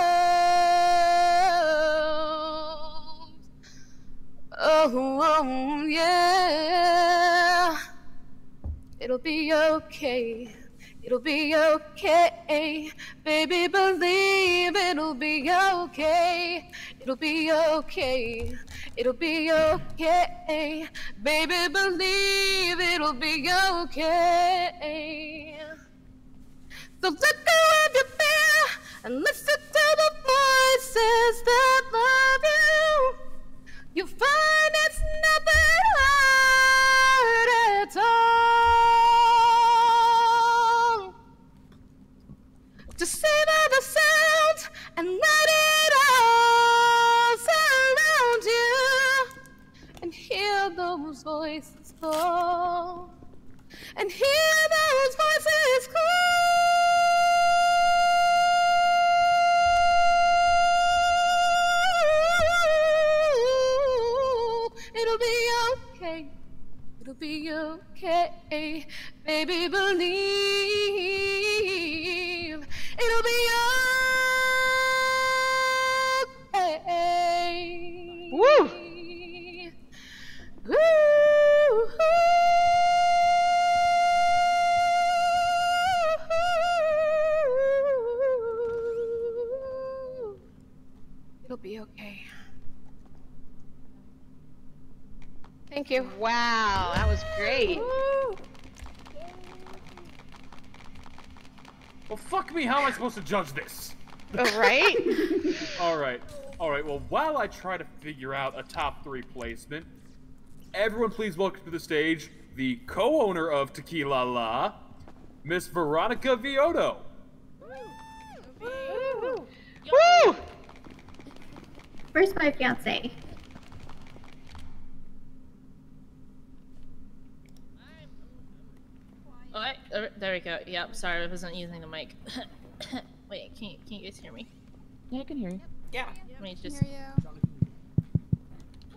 Oh, oh, yeah. It'll be okay. It'll be okay. Baby, believe it'll be okay. It'll be okay. It'll be okay. Baby, believe it'll be okay. So let go Thank you. Wow, that was great. Well, fuck me. How am I supposed to judge this? Oh, right? all right. All right. Well, while I try to figure out a top three placement, everyone please welcome to the stage the co-owner of Tequila La, Miss Veronica Vioto. Woo! Where's my fiance? Oh, I, uh, there we go. Yep, sorry, I wasn't using the mic. Wait, can you, can you guys hear me? Yeah, I can hear you. Yeah. Let me just.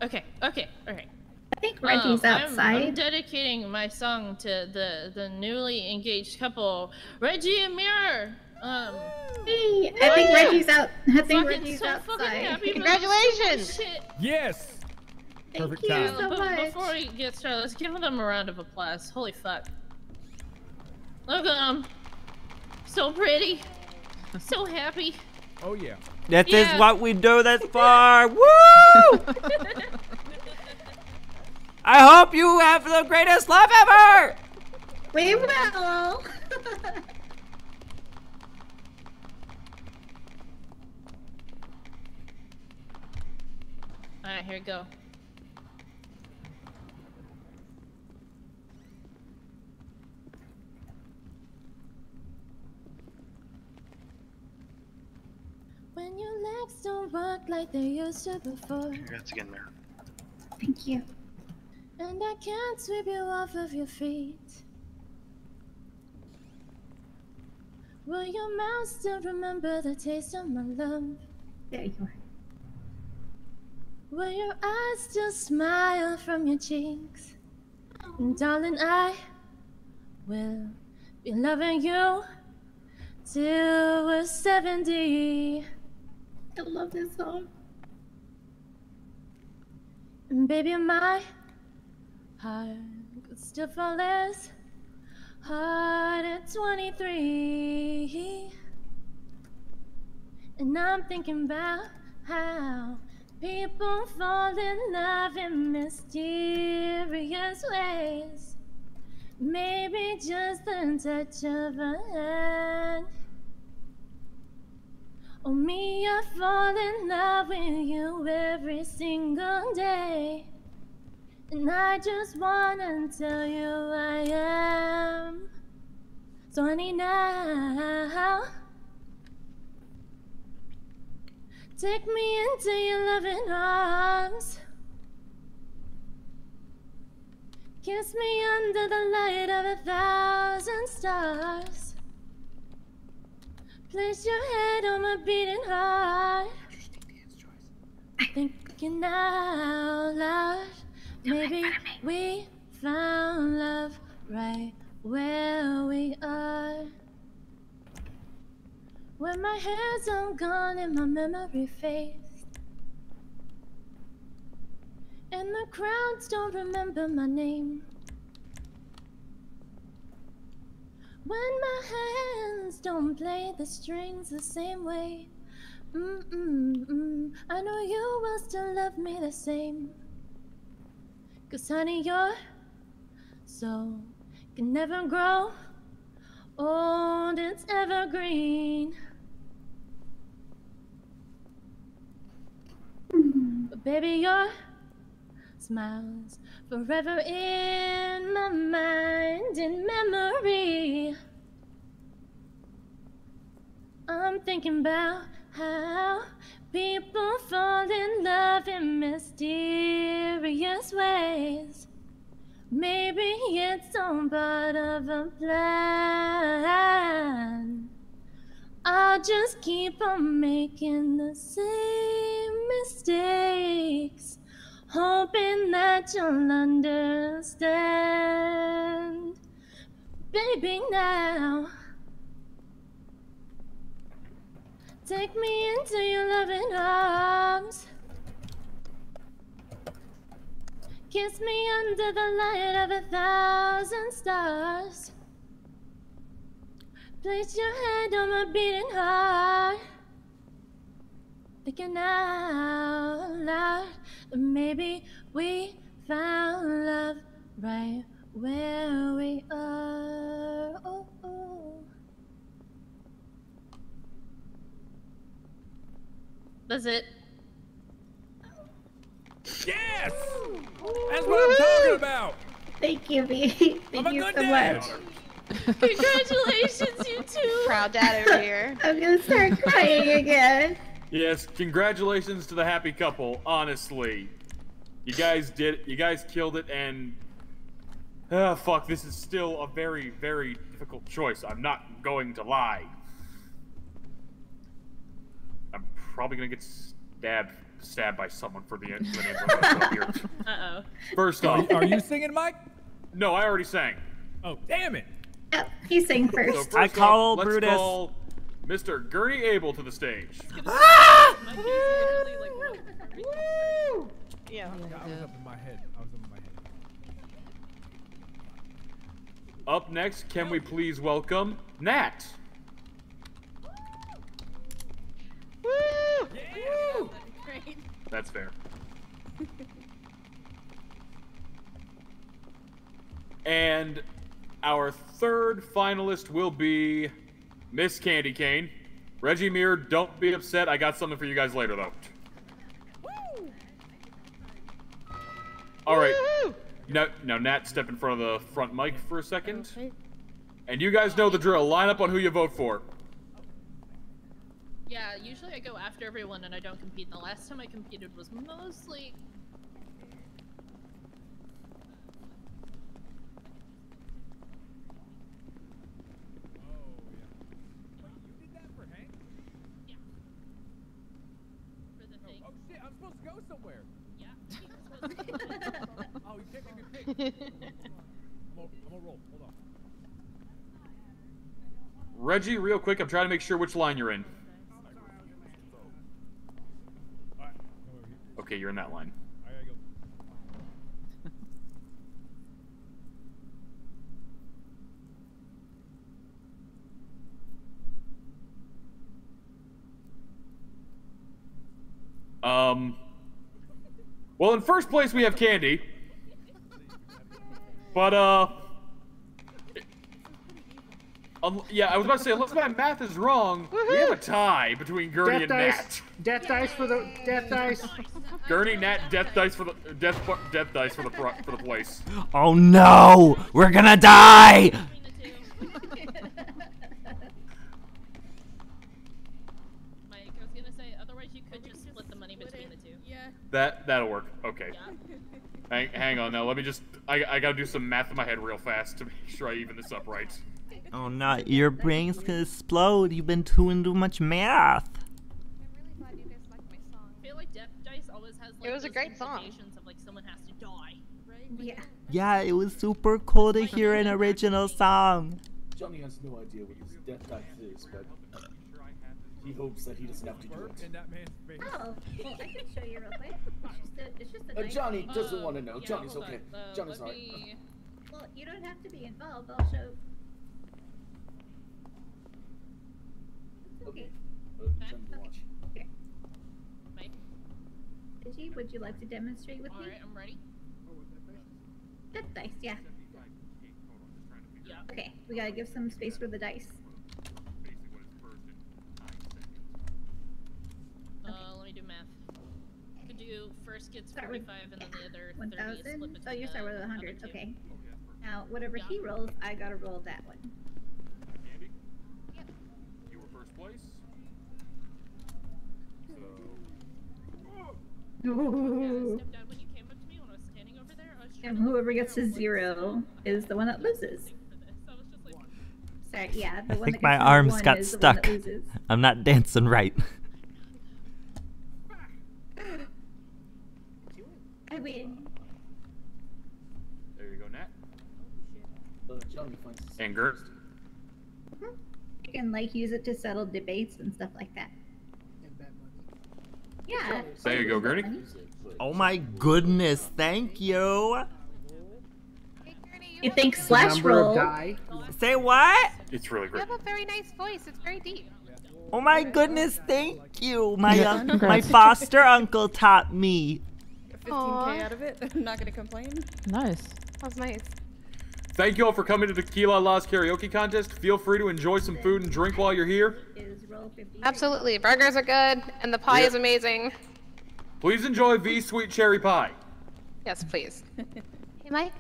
Okay, okay, alright. I think Reggie's Um, I'm- outside. I'm, dedicating my song to the the newly engaged couple, Reggie and Mira. Um, Hey, I think Reggie's out. I think fucking Reggie's so outside. happy, Congratulations! Yes. Thank Perfect you time. so But much. Before we get started, let's give them a round of applause. Holy fuck. Look at them. So pretty. So happy. Oh yeah. This Yeah. is what we do this for. Woo! I hope you have the greatest love ever. We will. Alright, here we go. When your legs don't work like they used to before, Congrats again, Mayor. Thank you. and I can't sweep you off of your feet. Will your mouth still remember the taste of my love? There you are. Will your eyes still smile from your cheeks? And darling, I will be loving you till we're 70. I love this song. And baby, my heart could still fall as hard at 23. And I'm thinking about how people fall in love in mysterious ways. Maybe just the touch of a hand. Oh, me, I fall in love with you every single day. And I just wanna tell you I am. So, honey, now. Take me into your loving arms. Kiss me under the light of a thousand stars. Place your head on my beating heart. Thinking out loud. Maybe we found love right where we are. When my hair's all gone and my memory fades. And the crowds don't remember my name. When my hands don't play the strings the same way. Mm-mm-mm. I know you will still love me the same. Cause honey, you're so can never grow old, it's evergreen. But baby, your smiles forever in my mind, in memory. I'm thinking about how people fall in love in mysterious ways. Maybe it's all part of a plan. I'll just keep on making the same mistakes, hoping that you'll understand. Baby, now. Take me into your loving arms. Kiss me under the light of a thousand stars. Place your hand on my beating heart. Thinking out loud that maybe we found love right where we are. Oh, oh. That's it. Yes! That's what I'm talking about! Thank you, V. Thank I'm you so dad. much. Congratulations, you two. Proud dad over here. I'm gonna start crying again. Yes, congratulations to the happy couple. Honestly, you guys did. You guys killed it, and ah, fuck, this is still a very, very difficult choice. I'm not going to lie. I'm probably gonna get stabbed, stabbed by someone for the, for the name of the here. Uh oh. First off, are you singing, Mike? No, I already sang. Oh, damn it! Yep, he's saying So first. first I call off, let's Brutus. call Mr. Gurney Abel to the stage. Yeah. I was up in my head. I was up in my head. Up next, can we please welcome Nat? Great. That's fair. And our third finalist will be Miss Candy Cane. Reggie Mir, don't be upset. I got something for you guys later, though. All right. Now, now, Nat, step in front of the front mic for a second. And you guys know the drill. Line up on who you vote for. Yeah, usually I go after everyone and I don't compete. The last time I competed was mostly. For the thing. Oh shit! I'm supposed to go somewhere. Yeah. oh, you can't make me pick. I'm gonna, I'm gonna roll. Hold on. Reggie, real quick, I'm trying to make sure which line you're in. Okay, you're in that line. Um. Well, in first place we have Candy. But uh. Um, yeah, I was about to say, unless my math is wrong, we have a tie between Gurney Death and dice. Nat. Death dice for the death dice. Gurney, Nat, death dice for the death death dice for the for the place. Oh no! We're gonna die! Mike, I was gonna say, otherwise you could just split the money between the two. Yeah. That that'll work. Okay. Hang, hang on now. Let me just. I, I gotta do some math in my head real fast to make sure I even this up right. Oh no, your brain's gonna explode. You've been doing too much math. I feel like Death Dice always has like It was a great song. of like someone has to die, right? Yeah. Yeah, it was super cool to hear an original song. Johnny has no idea what his death dice is, but he hopes that he doesn't have to do it. In that man's face. Oh, well, I can show you real quick. It's just a, it's just a Uh, nice Johnny thing. doesn't want to know. yeah, Johnny's okay. on, uh, Johnny's let alright. me- Well, you don't have to be involved. I'll show. It's okay. Johnny. Here. Mike? Would you like to demonstrate with me? Alright, I'm ready. Death dice, yeah. Yeah. Okay, we gotta give some space for the dice. Uh, let me do math. Could do first gets Start with 45 and then the other 30 is 1,000? split Oh, you start with a other 100. Okay. Now, whatever he rolls, I gotta roll that one. Andy? You were first place. So. Yeah, stepdad, when you came up to me when I was standing over there, I was trying And to whoever figure gets out to what zero is the one that loses. for this. I was just like, Sorry, yeah, the I one think that my arms got is the one that stuck. I'm not dancing right. I win. There you go, Nat. Johnny finds his And can like use it to settle debates and stuff like that. Yeah. There you go, Gurney. Oh my goodness, thank you. You think slash roll? Say what? It's really great. You have a very nice voice. It's very deep. Oh my goodness, thank you. My Yeah, uh, my foster uncle taught me. 15k Aw. out of it. I'm not gonna complain. Nice. That was nice. Thank you all for coming to the Tequila Laws Karaoke Contest. Feel free to enjoy some food and drink while you're here. Absolutely. Burgers are good, and the pie Yeah. is amazing. Please enjoy V Sweet Cherry Pie. Yes, please. Hey, Mike.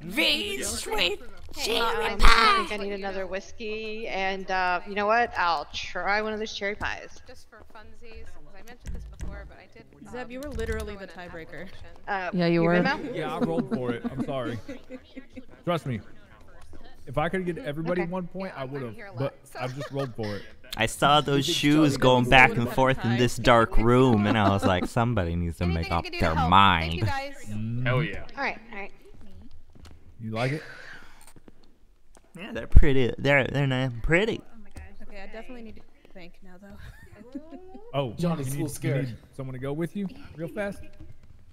V sweet Hey, I um, think I need another whiskey, and uh, you know what? I'll try one of those cherry pies. Just for funsies, I mentioned this before, but I did. Zeb, you were literally the tiebreaker. Uh, Yeah, you were. Venmo? Yeah, I rolled for it. I'm sorry. Trust me. If I could get everybody Okay. one point, I would have. But lot, I just rolled for it. I saw those shoes going back and forth in this dark room, and I was like, somebody needs to make Anything I up their to. Thank you mind. guys. Mm. Hell yeah. All right, all right. You like it? Yeah, they're pretty. They're they're not pretty. Oh my gosh. Okay, I definitely need to think now though. Oh, Johnny's you a little scared. You need someone to go with you, real fast.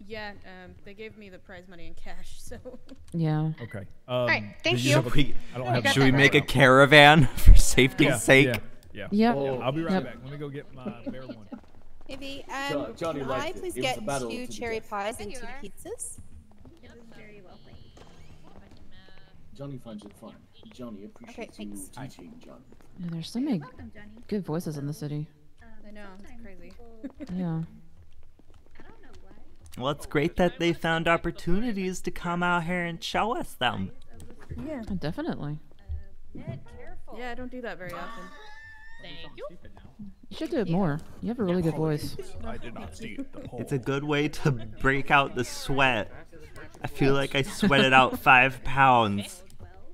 Yeah, um, they gave me the prize money in cash, so. Yeah. Okay. Um, right, thank do you. have a- Should we, don't have should we a- make a caravan for safety's Yeah, sake? Yeah. Yeah. Yeah. Oh. I'll be right Yep. back. Let me go get my bear one. Maybe, Jo- um, Johnny can liked I it. please get two cherry pies and two are. pizzas? It was very well played. Johnny finds it fun. Johnny appreciates you thanks. teaching Johnny. Yeah, there's so many Welcome, good voices in the city. I know, it's crazy. Yeah. I don't know why. Well, it's great that they found opportunities to come out here and show us them. Yeah. Definitely. Yeah, I don't do that very often. thank you. You should do it more. You have a really good voice. I did not see it. The whole. It's a good way to break out the sweat. I feel like I sweated out five pounds.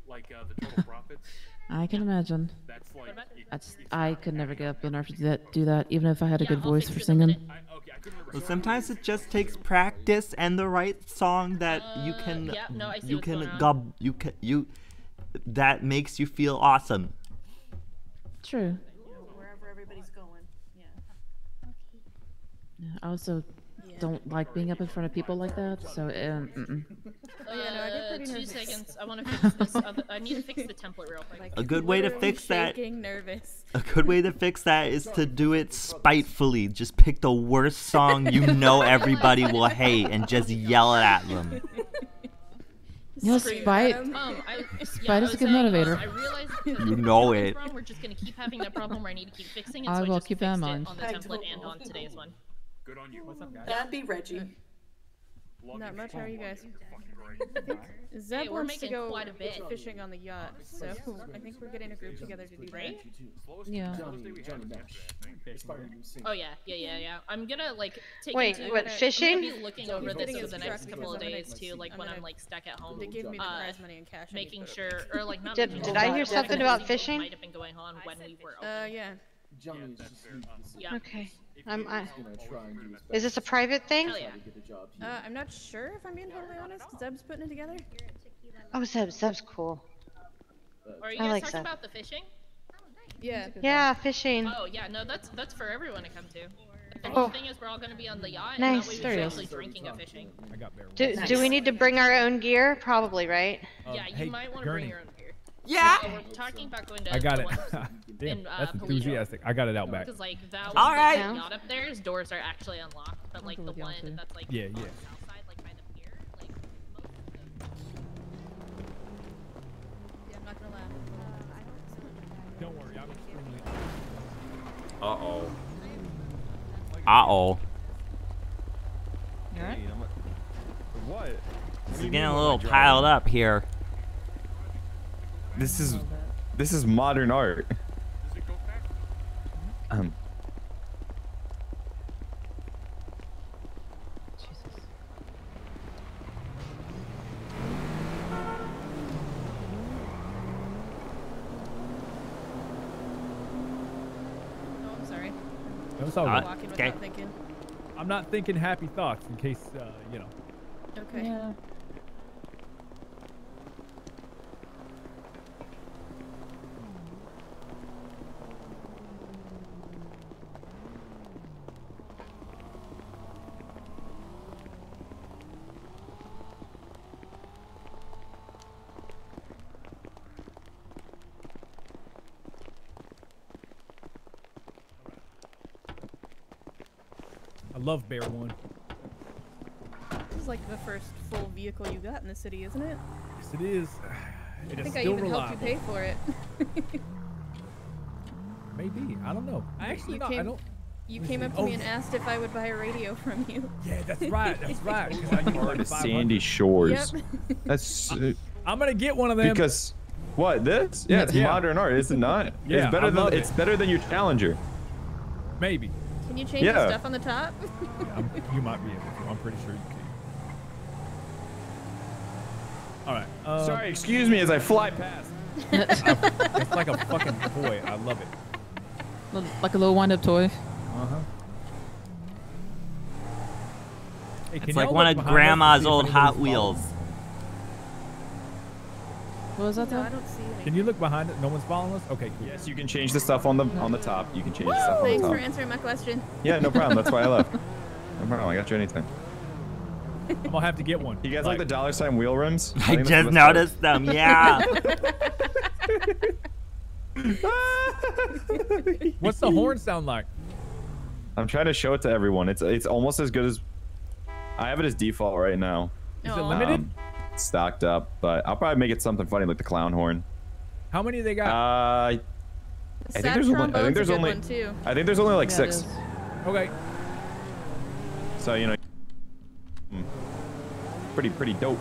Like uh, the total profits. I can imagine. That's like. That's, I could never get up enough to do that, do that, even if I had a good voice for it in singing. I, okay, I couldn't remember. Well, sometimes it just takes practice and the right song that you Uh, can yeah, no, I see you can gob you can you that makes you feel awesome. True. Wherever everybody's going. Yeah. Yeah, also don't like being up in front of people like that, so um. Uh, yeah, no, I get pretty two nervous. seconds. I want to fix this. Other, I need to fix the template real quick. Like, A good way to fix that- Shaking, nervous. A good way to fix that is to do it spitefully. Just pick the worst song you know everybody will hate and just yell it at them. You know, spite. him. Um, I, yeah, Spite I is a good saying, uh, motivator. I realized You know it. From, we're just gonna keep having that problem where I need to keep fixing it. I so will I just keep that in mind. on the template and on today's one. Good on you. What's up, guys? That'd be Reggie. Not much. How are you guys? I think Zeb Hey, we're wants to making go quite a bit. fishing on the yacht, so I think we're getting a group together to do that. Yeah. Oh yeah, yeah, yeah, yeah. I'm gonna like take Wait, into- what, I'm gonna fishing? be looking over He's this getting for his the truck next because couple of I'm gonna- days too, like I'm when I'm gonna- like stuck at home. They give me the uh, prize money and cash. I need Making to go sure, fishing. or like not. Did- making did sure, I but hear something definitely about what fishing? Might have been going on when we were open. Uh, yeah. Johnny's just Yeah. Okay. I'm, I, gonna try and do his is this a private thing? Hell yeah. Uh, I'm not sure if I'm being totally honest. Zeb's putting it together. Oh, Zeb, Zeb's cool. Are you I guys like talking Zeb. about the fishing? Yeah. Yeah, fishing. Oh yeah, no, that's that's for everyone to come to. The Oh. thing is we're all gonna be on the yacht, Nice. and that way we're actually drinking and fishing. I got bear. Do, do we need to bring our own gear? Probably, right? yeah, you might want to bring your own gear. Yeah. So we're talking about going to. I got it. Damn, in, uh, that's Polito. enthusiastic. I got it out back. Because like that All one, right. like, yacht up there, his doors are actually unlocked, but like the one that's like Yeah, on yeah. the south like kind of here, like Yeah, I'm not gonna laugh. Don't worry, I'm extremely. Uh oh. Uh oh. What? This is getting a little piled up here. This is this is modern art. Um. Oh, I'm sorry. No, it's all Uh, okay. I'm not thinking happy thoughts in case uh, you know. Okay. Yeah. Love Bear One. This is like the first full vehicle you got in the city, isn't it? Yes, it is. It I is think I even reliable. helped you pay for it. Maybe. I don't know. I actually you came, I don't. You came see. up to Oh, me and asked if I would buy a radio from you. Yeah, that's right. That's right. 'cause I like Part of 500. Sandy Shores. Yep. That's uh, I'm gonna get one of them. because what this? Yeah, it's Yeah. modern art, is it not? Yeah, it's better I than love it's better than your Challenger. Maybe. Can you change the Yeah. stuff on the top? Yeah, I'm, you might be able to. I'm pretty sure you can. All right. Um, Sorry, excuse me as I fly past. it's like a fucking toy. I love it. Like a little wind-up toy. Uh huh. Hey, It's like one of behind us to Grandma's old Hot Wheels. us? What was that? No. I don't see any. Can you look behind it? No one's following us. Okay, cool. Yes, you can change the stuff on the on the top. You can change the stuff on Thanks the for answering my question. Yeah, no problem. That's why I left. No problem. I got you anything. I'm gonna have to get one. You guys like, the dollar sign wheel rims? I think just the part. noticed them. Yeah. What's the horn sound like? I'm trying to show it to everyone. It's it's almost as good as I have it as default right now. Is it limited? Um, it's stocked up, but I'll probably make it something funny like the clown horn. How many they Uh, got? I think there's only I think there's a good only one too. I think there's only like Yeah, six. okay. So you know, mm, pretty pretty dope.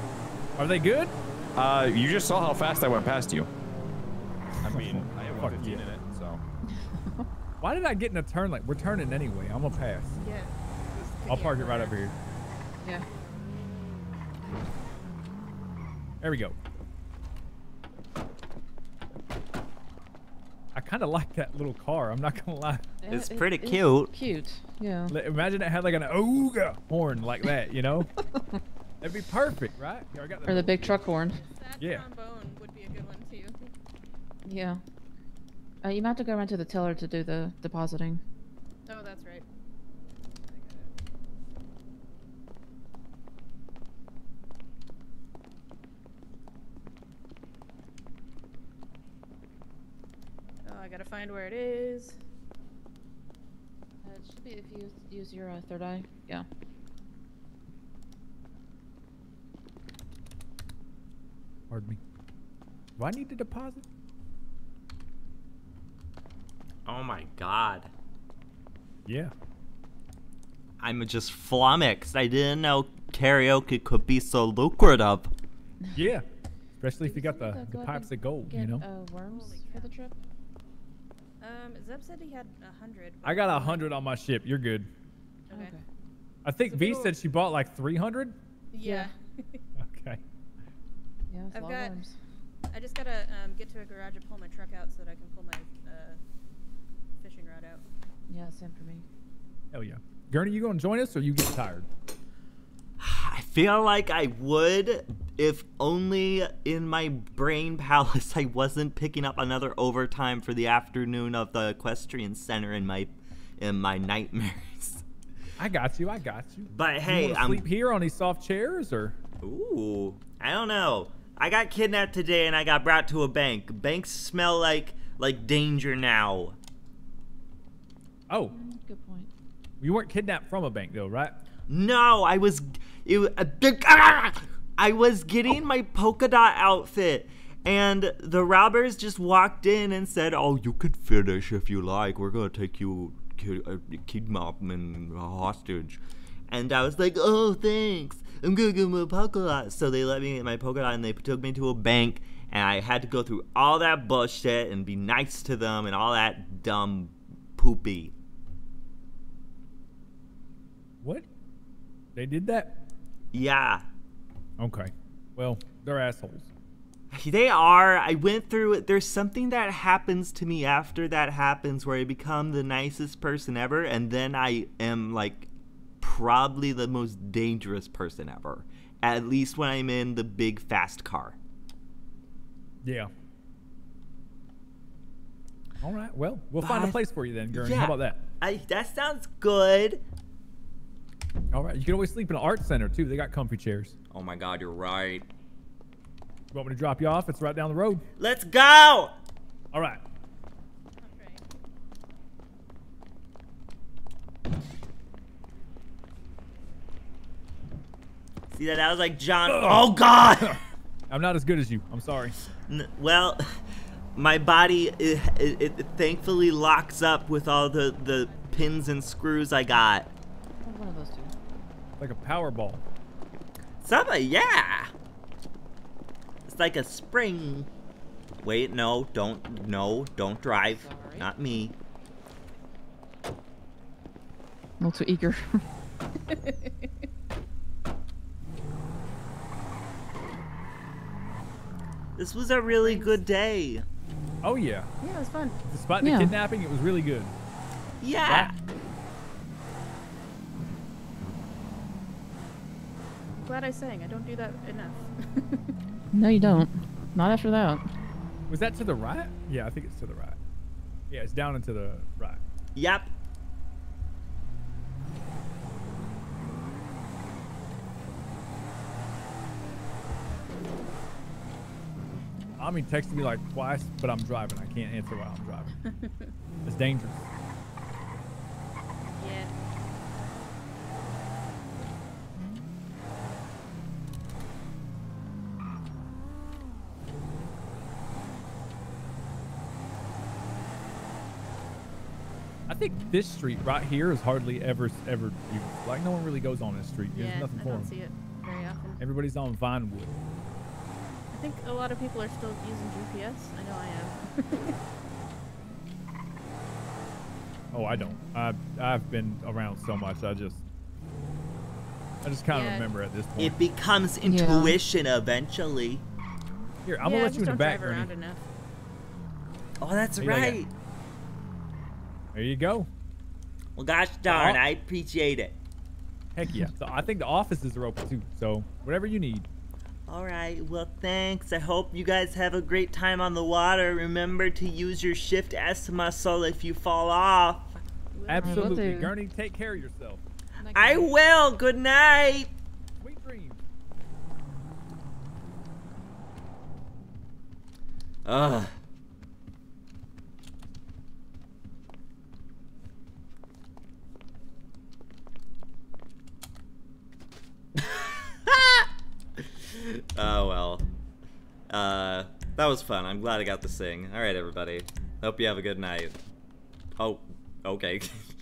Are they good? Uh, you just saw how fast I went past you. I mean, I have Fuck 115 yeah. in it, so. Why did I get in a turn like we're turning anyway? I'm gonna pass. Yeah. I'll park it right up here. Yeah. There we go. I kind of like that little car. I'm not gonna lie. It's pretty it's cute. Cute. Yeah. Imagine it had like an ooga horn like that, you know? That'd be perfect, right? Here, I got Or the big truck horn. Sad Yeah. trombone would be a good one too. Yeah. Uh, you might have to go around to the teller to do the depositing. Oh, that's right. Find where it is. Uh, it should be if you use, use your uh, third eye. Yeah. Pardon me. Do I need to deposit? Oh my god. Yeah. I'm just flummoxed. I didn't know karaoke could be so lucrative. Yeah. Especially if you got the, the pipes of gold, you know? Uh, worms for the trip. Um, Zeb said he had a hundred. I got a hundred on my ship. You're good. Okay. I think So V people- said she bought like 300. Yeah. Okay. Yeah, it's a I've got. worms. I just gotta um, get to a garage and pull my truck out so that I can pull my uh, fishing rod out. Yeah, same for me. Hell yeah. Gurney, you gonna join us or you get tired? I feel like I would if only in my brain palace I wasn't picking up another overtime for the afternoon of the equestrian center in my in my nightmares. I got you. I got you. But hey, wanna I'm sleep here on these soft chairs or? Ooh, I don't know. I got kidnapped today and I got brought to a bank. Banks smell like like danger now. Oh, Good point. you weren't kidnapped from a bank though, right? No, I was it, wa- a big- ah! I was getting my polka dot outfit and the robbers just walked in and said, "Oh, you could finish if you like. We're going to take you uh, kidnap and hostage." And I was like, "Oh, thanks. I'm to get my polka dot." So they let me get my polka dot and they took me to a bank and I had to go through all that bullshit and be nice to them and all that dumb poopy. What? They did that? Yeah. Okay. Well, they're assholes. They are. I went through it. There's something that happens to me after that happens where I become the nicest person ever, and then I am like probably the most dangerous person ever. At least when I'm in the big fast car. Yeah. All right. Well, we'll find a place for you then, Gurney. Yeah. How about that? I, that sounds good. All right. You can always sleep in an art center too. They got comfy chairs. Oh my god, you're right. You want me to drop you off? It's right down the road. Let's go! All right. See that? That was like John. Oh god! I'm not as good as you. I'm sorry. N- well, my body it, it, it thankfully locks up with all the the pins and screws I got. One of those two. Like a power ball. Some, yeah. It's like a spring. Wait, no, don't, no, don't drive. Not me. A little too eager. This was a really good day. Oh yeah. Yeah, it was fun. Despite Yeah. the kidnapping, it was really good. Yeah. Glad I sang. I don't do that enough. no, you don't. Not after that. Was that to the right? Yeah, I think it's to the right. Yeah, it's down and to the right. Yep. Ami texted me like twice, but I'm driving. I can't answer while I'm driving. it's dangerous. yeah. Think this street right here is hardly ever ever used. Like no one really goes on this street. There's Yeah, nothing I for don't 'em. see it very often. Everybody's on Vinewood. I think a lot of people are still using GPS. I know I am. Oh, I don't. I've I've been around so much. I just I just kind of Yeah. remember at this point. It becomes intuition eventually. Here, I'm yeah, gonna I let just you in the don't back, drive around Ernie. enough. Oh, that's Yeah, yeah. right. There you go. Well, gosh darn. I appreciate it. Heck yeah. So I think the offices are open too. So whatever you need. All right, well, thanks. I hope you guys have a great time on the water. Remember to use your shift S muscle if you fall off. Absolutely, do. Gurney. Take care of yourself. I will. Good night. Sweet dreams. Ugh. oh well. Uh, that was fun. I'm glad I got to sing. All right, everybody. Hope you have a good night. Oh, okay.